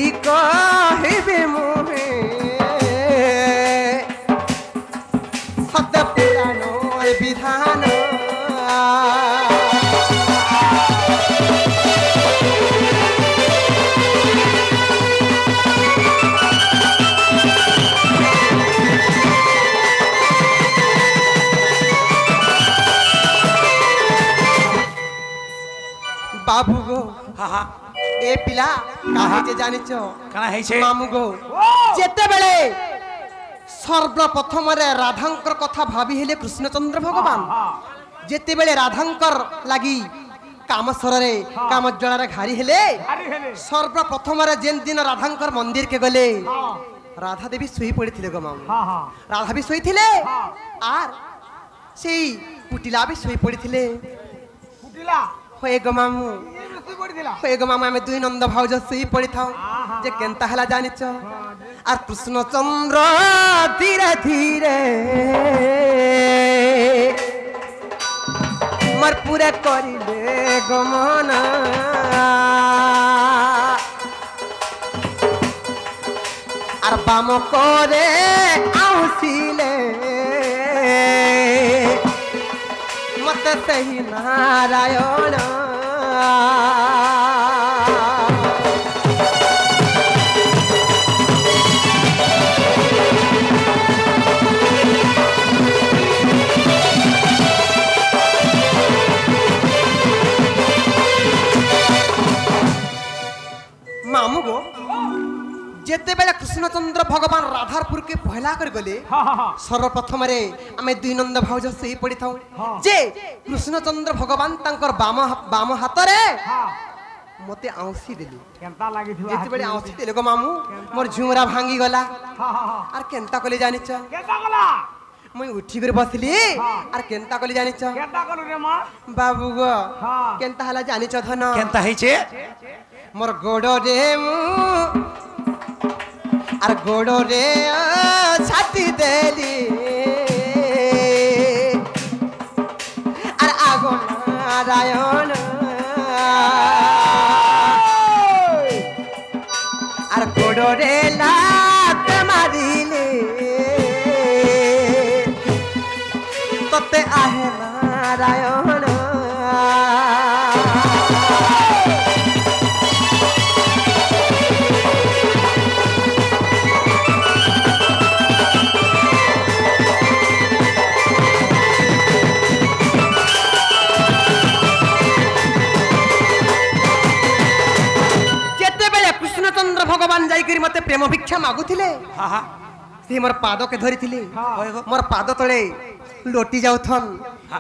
ହେଇଛି ଜାଣିଛ କାଣା ହେଇଛି ମାମୁଁ ଗୋ ଯେତେବେଳେ ସର୍ବପ୍ରଥମରେ ରାଧାଙ୍କର କଥା ଭାବି ହେଲେ କୃଷ୍ଣଚନ୍ଦ୍ର ଭଗବାନ ଯେତେବେଳେ ରାଧାଙ୍କର ଲାଗି କାମସ୍ୱରରେ କାମଜ୍ୱଳାରେ ଘାରି ହେଲେ ସର୍ବପ୍ରଥମରେ ଯେନ୍ ଦିନ ରାଧାଙ୍କର ମନ୍ଦିରକେ ଗଲେ রাধা দেবী শুয়ে পড়েছিল গো মামু রাধা বি শুয়েছিলে আর সেই পুটিলা বি শুয়ে পড়েছিলে পুটিলা হয়ে গো মামু। হয়ে গো মামু আমি দুই নন্দ ভাউজ শুই পড়িথাও। যে কেনতা হেলা জানিছ? আর কৃষ্ণচন্দ্র ধীরে ধীরে মোর পুরে করিলে গমন আর বাম করে আউসিলে মতে সেই কৃষ্ণচন্দ্র ভগবান রাধারপুরকে পহলা করে গলে সর্বপ্রথমে আমি দুই নন্দ ভাউজ সেই পড়ি থাও যে কৃষ্ণচন্দ্র ভগবান তাঙ্কর বাম বাম হাতরে মতে আউসি দেলি যেতবে আউসি দেলে গো মামু মোর ঝুমরা ভাঙ্গি গলা আর কেনতা কলে জানিছ কেনতা গলা মুই উঠি করে বসলি আর কেনতা কলি জানিছ কেনতা কলু রে মা বাবু গো কেনতা হলা জানিছ ধন কেনতা হইছে মোর গোড় রে মু আর ঘোড়ো রে ছাতি দেলি। আর আগুন নারায়ণ হইকরি মতে প্রেম ভিক্ষা মাগুলে সে মোর পাদকে ধরিলে মোর পাদ তলে লটি যাওথন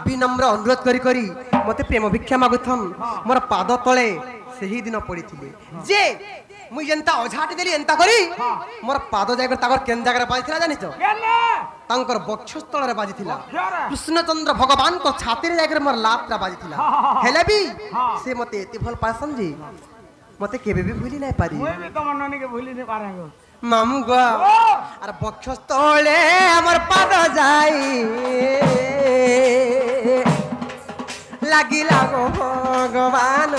বিনম্র অনুরোধ করি করি মতে প্রেম ভিক্ষা মাগুথন মোর পাদ তলে সেই দিন পড়িলে যে মুই যেনতা অঝাটি দেলি এনতা করি মোর পাদ যাই তাকর কেন জায়গায় বাজিলা জানিছ তাঙ্কর বক্ষস্থলরে বাজিলা কৃষ্ণচন্দ্র ভগবানক ছাতিরে যাই মোর লাতটা বাজিলা হেলে বি সে মতে এতে ভালো পাইছন যে মতে কেবে বি ভুলি নাই পারি মই বি তোমার ননি কে ভুলি নাই ভুলিতে গো মামু গো আর বক্ষস্থলে আমার পাদ যাই লাগিলা গো ভগবান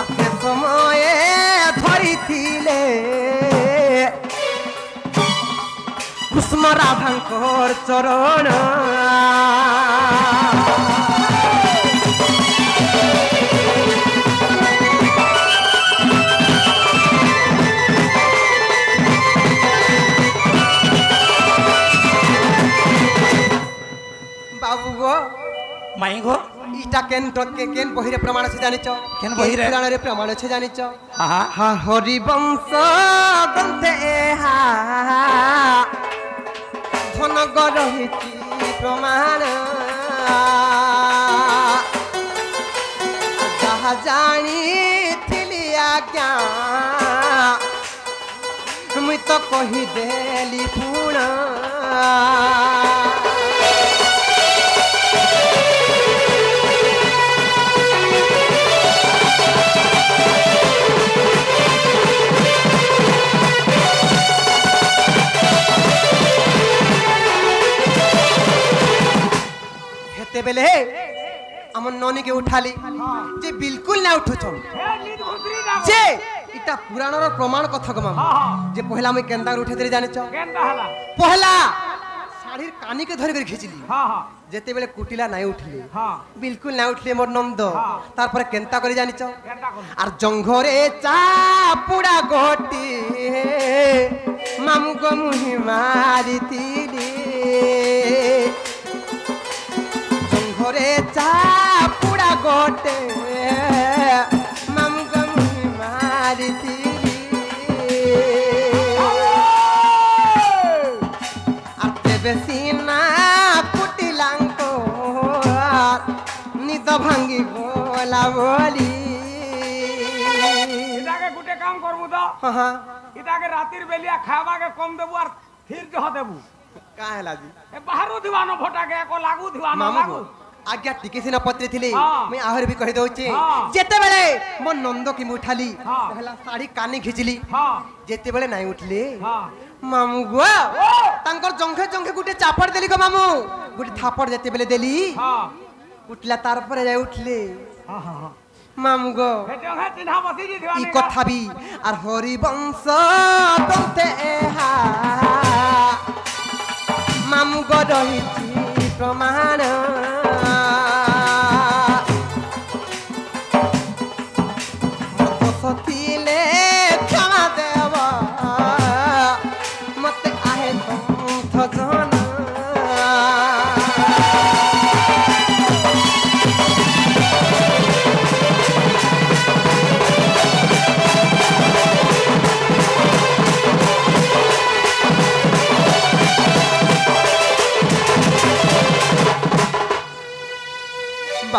আপনি সময়ে ধরিলে কুসুম রাধাঙ্কর চরণ মাই গো ইটা কেন টকে কেন বহিরে প্রমাণ আছে জানিছ কেন বহিরে? পুরাণরে প্রমাণ আছে জানিছ হা হরি বংশ গ্রন্থে হা ধন গরহিছি প্রমাণ। যাহা জানিছিলি আজ্ঞা তুমি তো কহিদেলি পুরা উঠালি যে বিলকুল না উঠুছন হে নিদ ঘুসরি না গো। যে ইটা পুরাণর প্রমাণ কথা গো মামা হ্যাঁ, হ্যাঁ। যে পহলা মুই কেন্দার উঠেছিলি জানিছ কেনটা হলা পহলা শাড়ির কানিকে ধরে করে খিচিলি যেতেবেলে কুটিলা নাই উঠলি বিলকুল না উঠলি মোর নন্দ। তারপরে কেন্তা করে জানিছ আর জঙ্ঘরে চাপুড়া গটি মামুক মুহি মারিতিলি গটে ফুটিলাঙ্ক ভাঙ্গি গোলা বলি। এটাকে গুটে কাম করব তো। হ্যাঁ। এটাকে রাতির বেলিয়া খাবাকে কম দেবু আর থির জহ দেবু। কা হেলা জি? এ বাহারু দিবানো ভোটাকে এক লাগু দিবানো লাগু। আজ্ঞା ଟିକେ ସିନା ପତ୍ରି ଥିଲି ହଁ। ମୁଇଁ ଆହୁରି ବି କହିଦଉଛି ହଁ। ଯେତେବେଳେ ମୋ ନନ୍ଦ କି ମୁଁ ଉଠାଲି ହଁ। ହେଲା ଶାଢୀ କାନି ଖିଚିଲି ହଁ ଯେତେବେଳେ ନାଇଁ ଉଠିଲେ ହଁ ମାମୁ ଗୁଆ ତାଙ୍କର ଜଙ୍ଘେ ଜଙ୍ଘେ ଗୋଟେ ଚାପଡ଼ ଦେଲି ଗୋ ମାମୁଁ ଗୋଟେ ଥାପଡ଼ ଯେତେବେଳେ ଦେଲି ହଁ ଉଠିଲା ତାରପରେ ଯାଇ ଉଠିଲେ ହଁ ହଁ ହଁ ମାମୁଁ ଗୋ ସେଠି ଅଙ୍ଗା ଚିହ୍ନା ବସିଛି ই কথা বি আর হরিবংশ দন্তে এহা মামুগ রহিছি প্রমাণ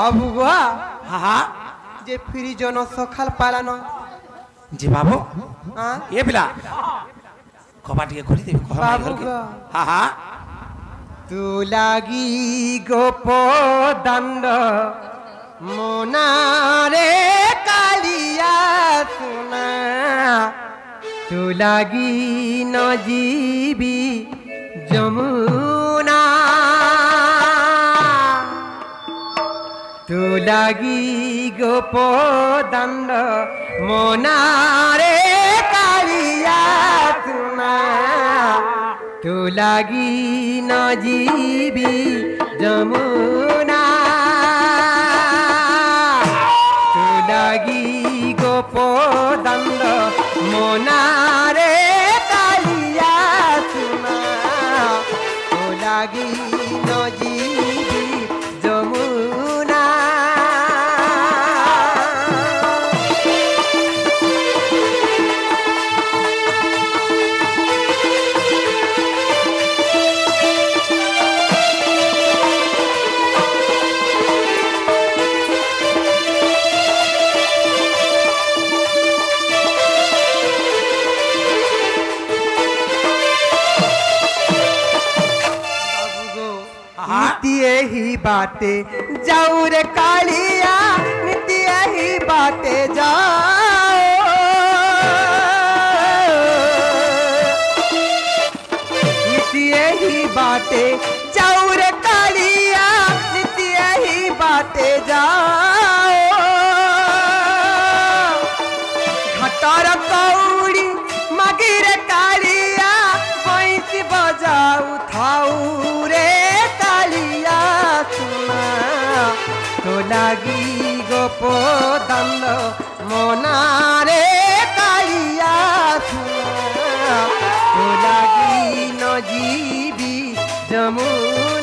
বাবু গোয়া হা? যে ফিরি জন সকাল পালানো। জি বাবু? এ পিলা কবা টিকে খুলি দেবি বাবু হা হা? তু লাগি গোপ দণ্ড মোনারে কালিয়া সোনা। তু লাগি ন জীবি যমুনা। তু লাগি গোপ দণ্ড মোনারে কালিয়া তু লাগি ন জীবি যমুনা बाते जाऊ रे कालिया नीति ही बातें जाओ। नित्य बातें जाऊ रे कालिया नीति ही बातें जाओ। লাগি গোপ দন্দ মনারে কালিয়া লাগি নজিবি যমুনা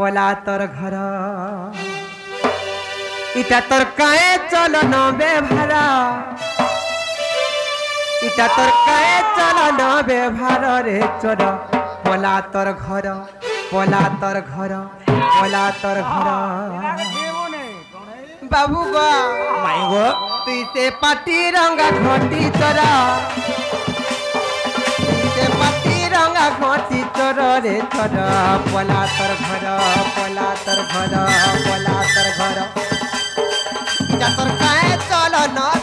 পলা তোর ঘর। ইটা তোর কায়ে চলন বেভারা ইটা তোর কায়ে চলন বেভার রে চোর। পলা তোর ঘর পলা তোর ঘর পলা তোর ঘর। বাবু গো তুই সে পাটি রঙ্গা ঘটি সে পাটি রঙ্গা ঘটি তোর রে তোর পলা তোর ঘর পলা তোর ঘর পলা তোর ঘর ইটা তোর কায়ে চলন বেভার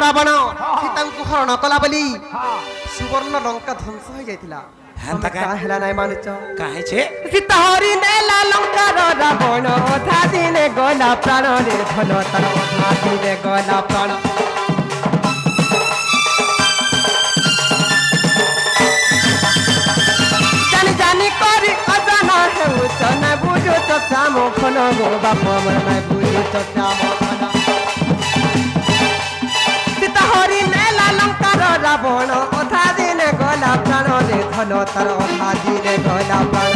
ରାବଣ ସୀତାଙ୍କୁ ହରଣ କଲା ବୋଲି ସୁବର୍ଣ୍ଣ ଲଙ୍କା ଧ୍ୱଂସ ହେଇଯାଇଥିଲା ହେନ୍ତା ତମେ କାଁ? କାଁ ହେଲା ନାଇଁ ମାନୁଛ କାହିଁଛେ ସୀତା ହରି ନେଲା ଲଙ୍କାର ରାବଣ ଅଧା ଦିନେ ଗଲା ପ୍ରାଣରେ ଭଲ ତାର ଅଧା ଦିନେ ଗଲା ପ୍ରାଣ ଜାଣି ଜାଣି କରି ଅଜାନ ହେଉଛ ନା ବୁଝୁଛ ଶ୍ୟାମ ଖନ ଗୋ ବାପ ମୋର ନାଇଁ ବୁଝୁଛ ଶ୍ୟାମ ଖନ হরি মেলা লঙ্কার রাবণ অথা দিনে গলা প্রাণ ধন, তার অথা দিনে গলা প্রাণ।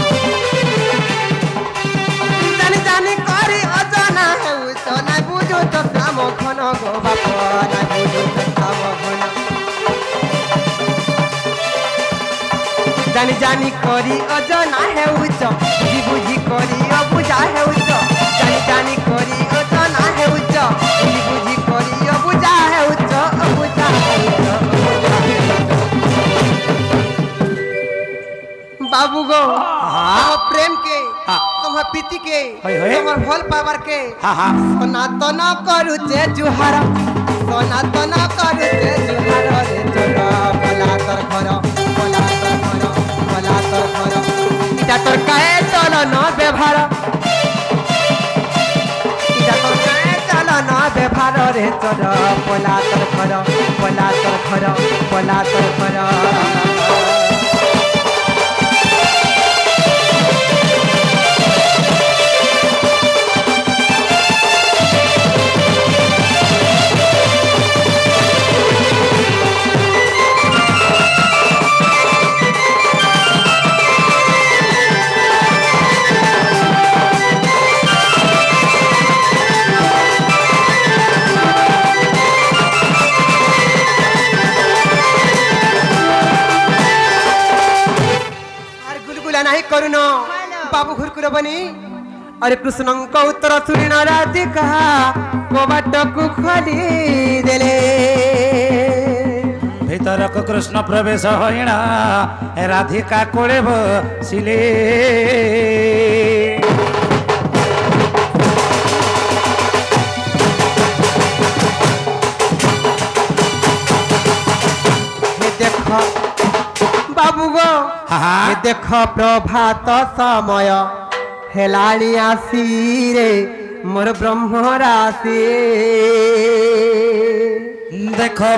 জানি জানি করি অজানা হেউছ নাই বুঝু তো কাম খন গো বাপ নাই বুঝু তো কাম খন জানি জানি করি অজানা হেউছ বুঝি বুঝি করি অবুঝা হেউছ জানি জানি করি অজানা হেউছ बाबू गो हाँ।, हाँ। प्रेम के हाँ। तुम्हारे प्रीति के हाँ, तुम्हारे होल पावर के। सनातन करू जे जुहार सनातन करू जे जुहार रे चलो भला तर घर भला तर घर भला तर घर इटा तोर काहे चलन व्यवहार? इटा तोर काहे चलन व्यवहार रे चलो भला तर घर भला तर घर भला तर घर করুন বাবু ঘুরকুর বনি। আরে কৃষ্ণঙ্ক উত্তর শুনিন রাধিকা কবাটকু খোলি দেলে। ভিতরক কৃষ্ণ প্রবেশ হইনা রাধিকা কোড়ে বসিলে দেখ বাবু গো। প্রভাত সময়। হেলানি আসি রে মোর ব্রহ্ম রাশি দেখো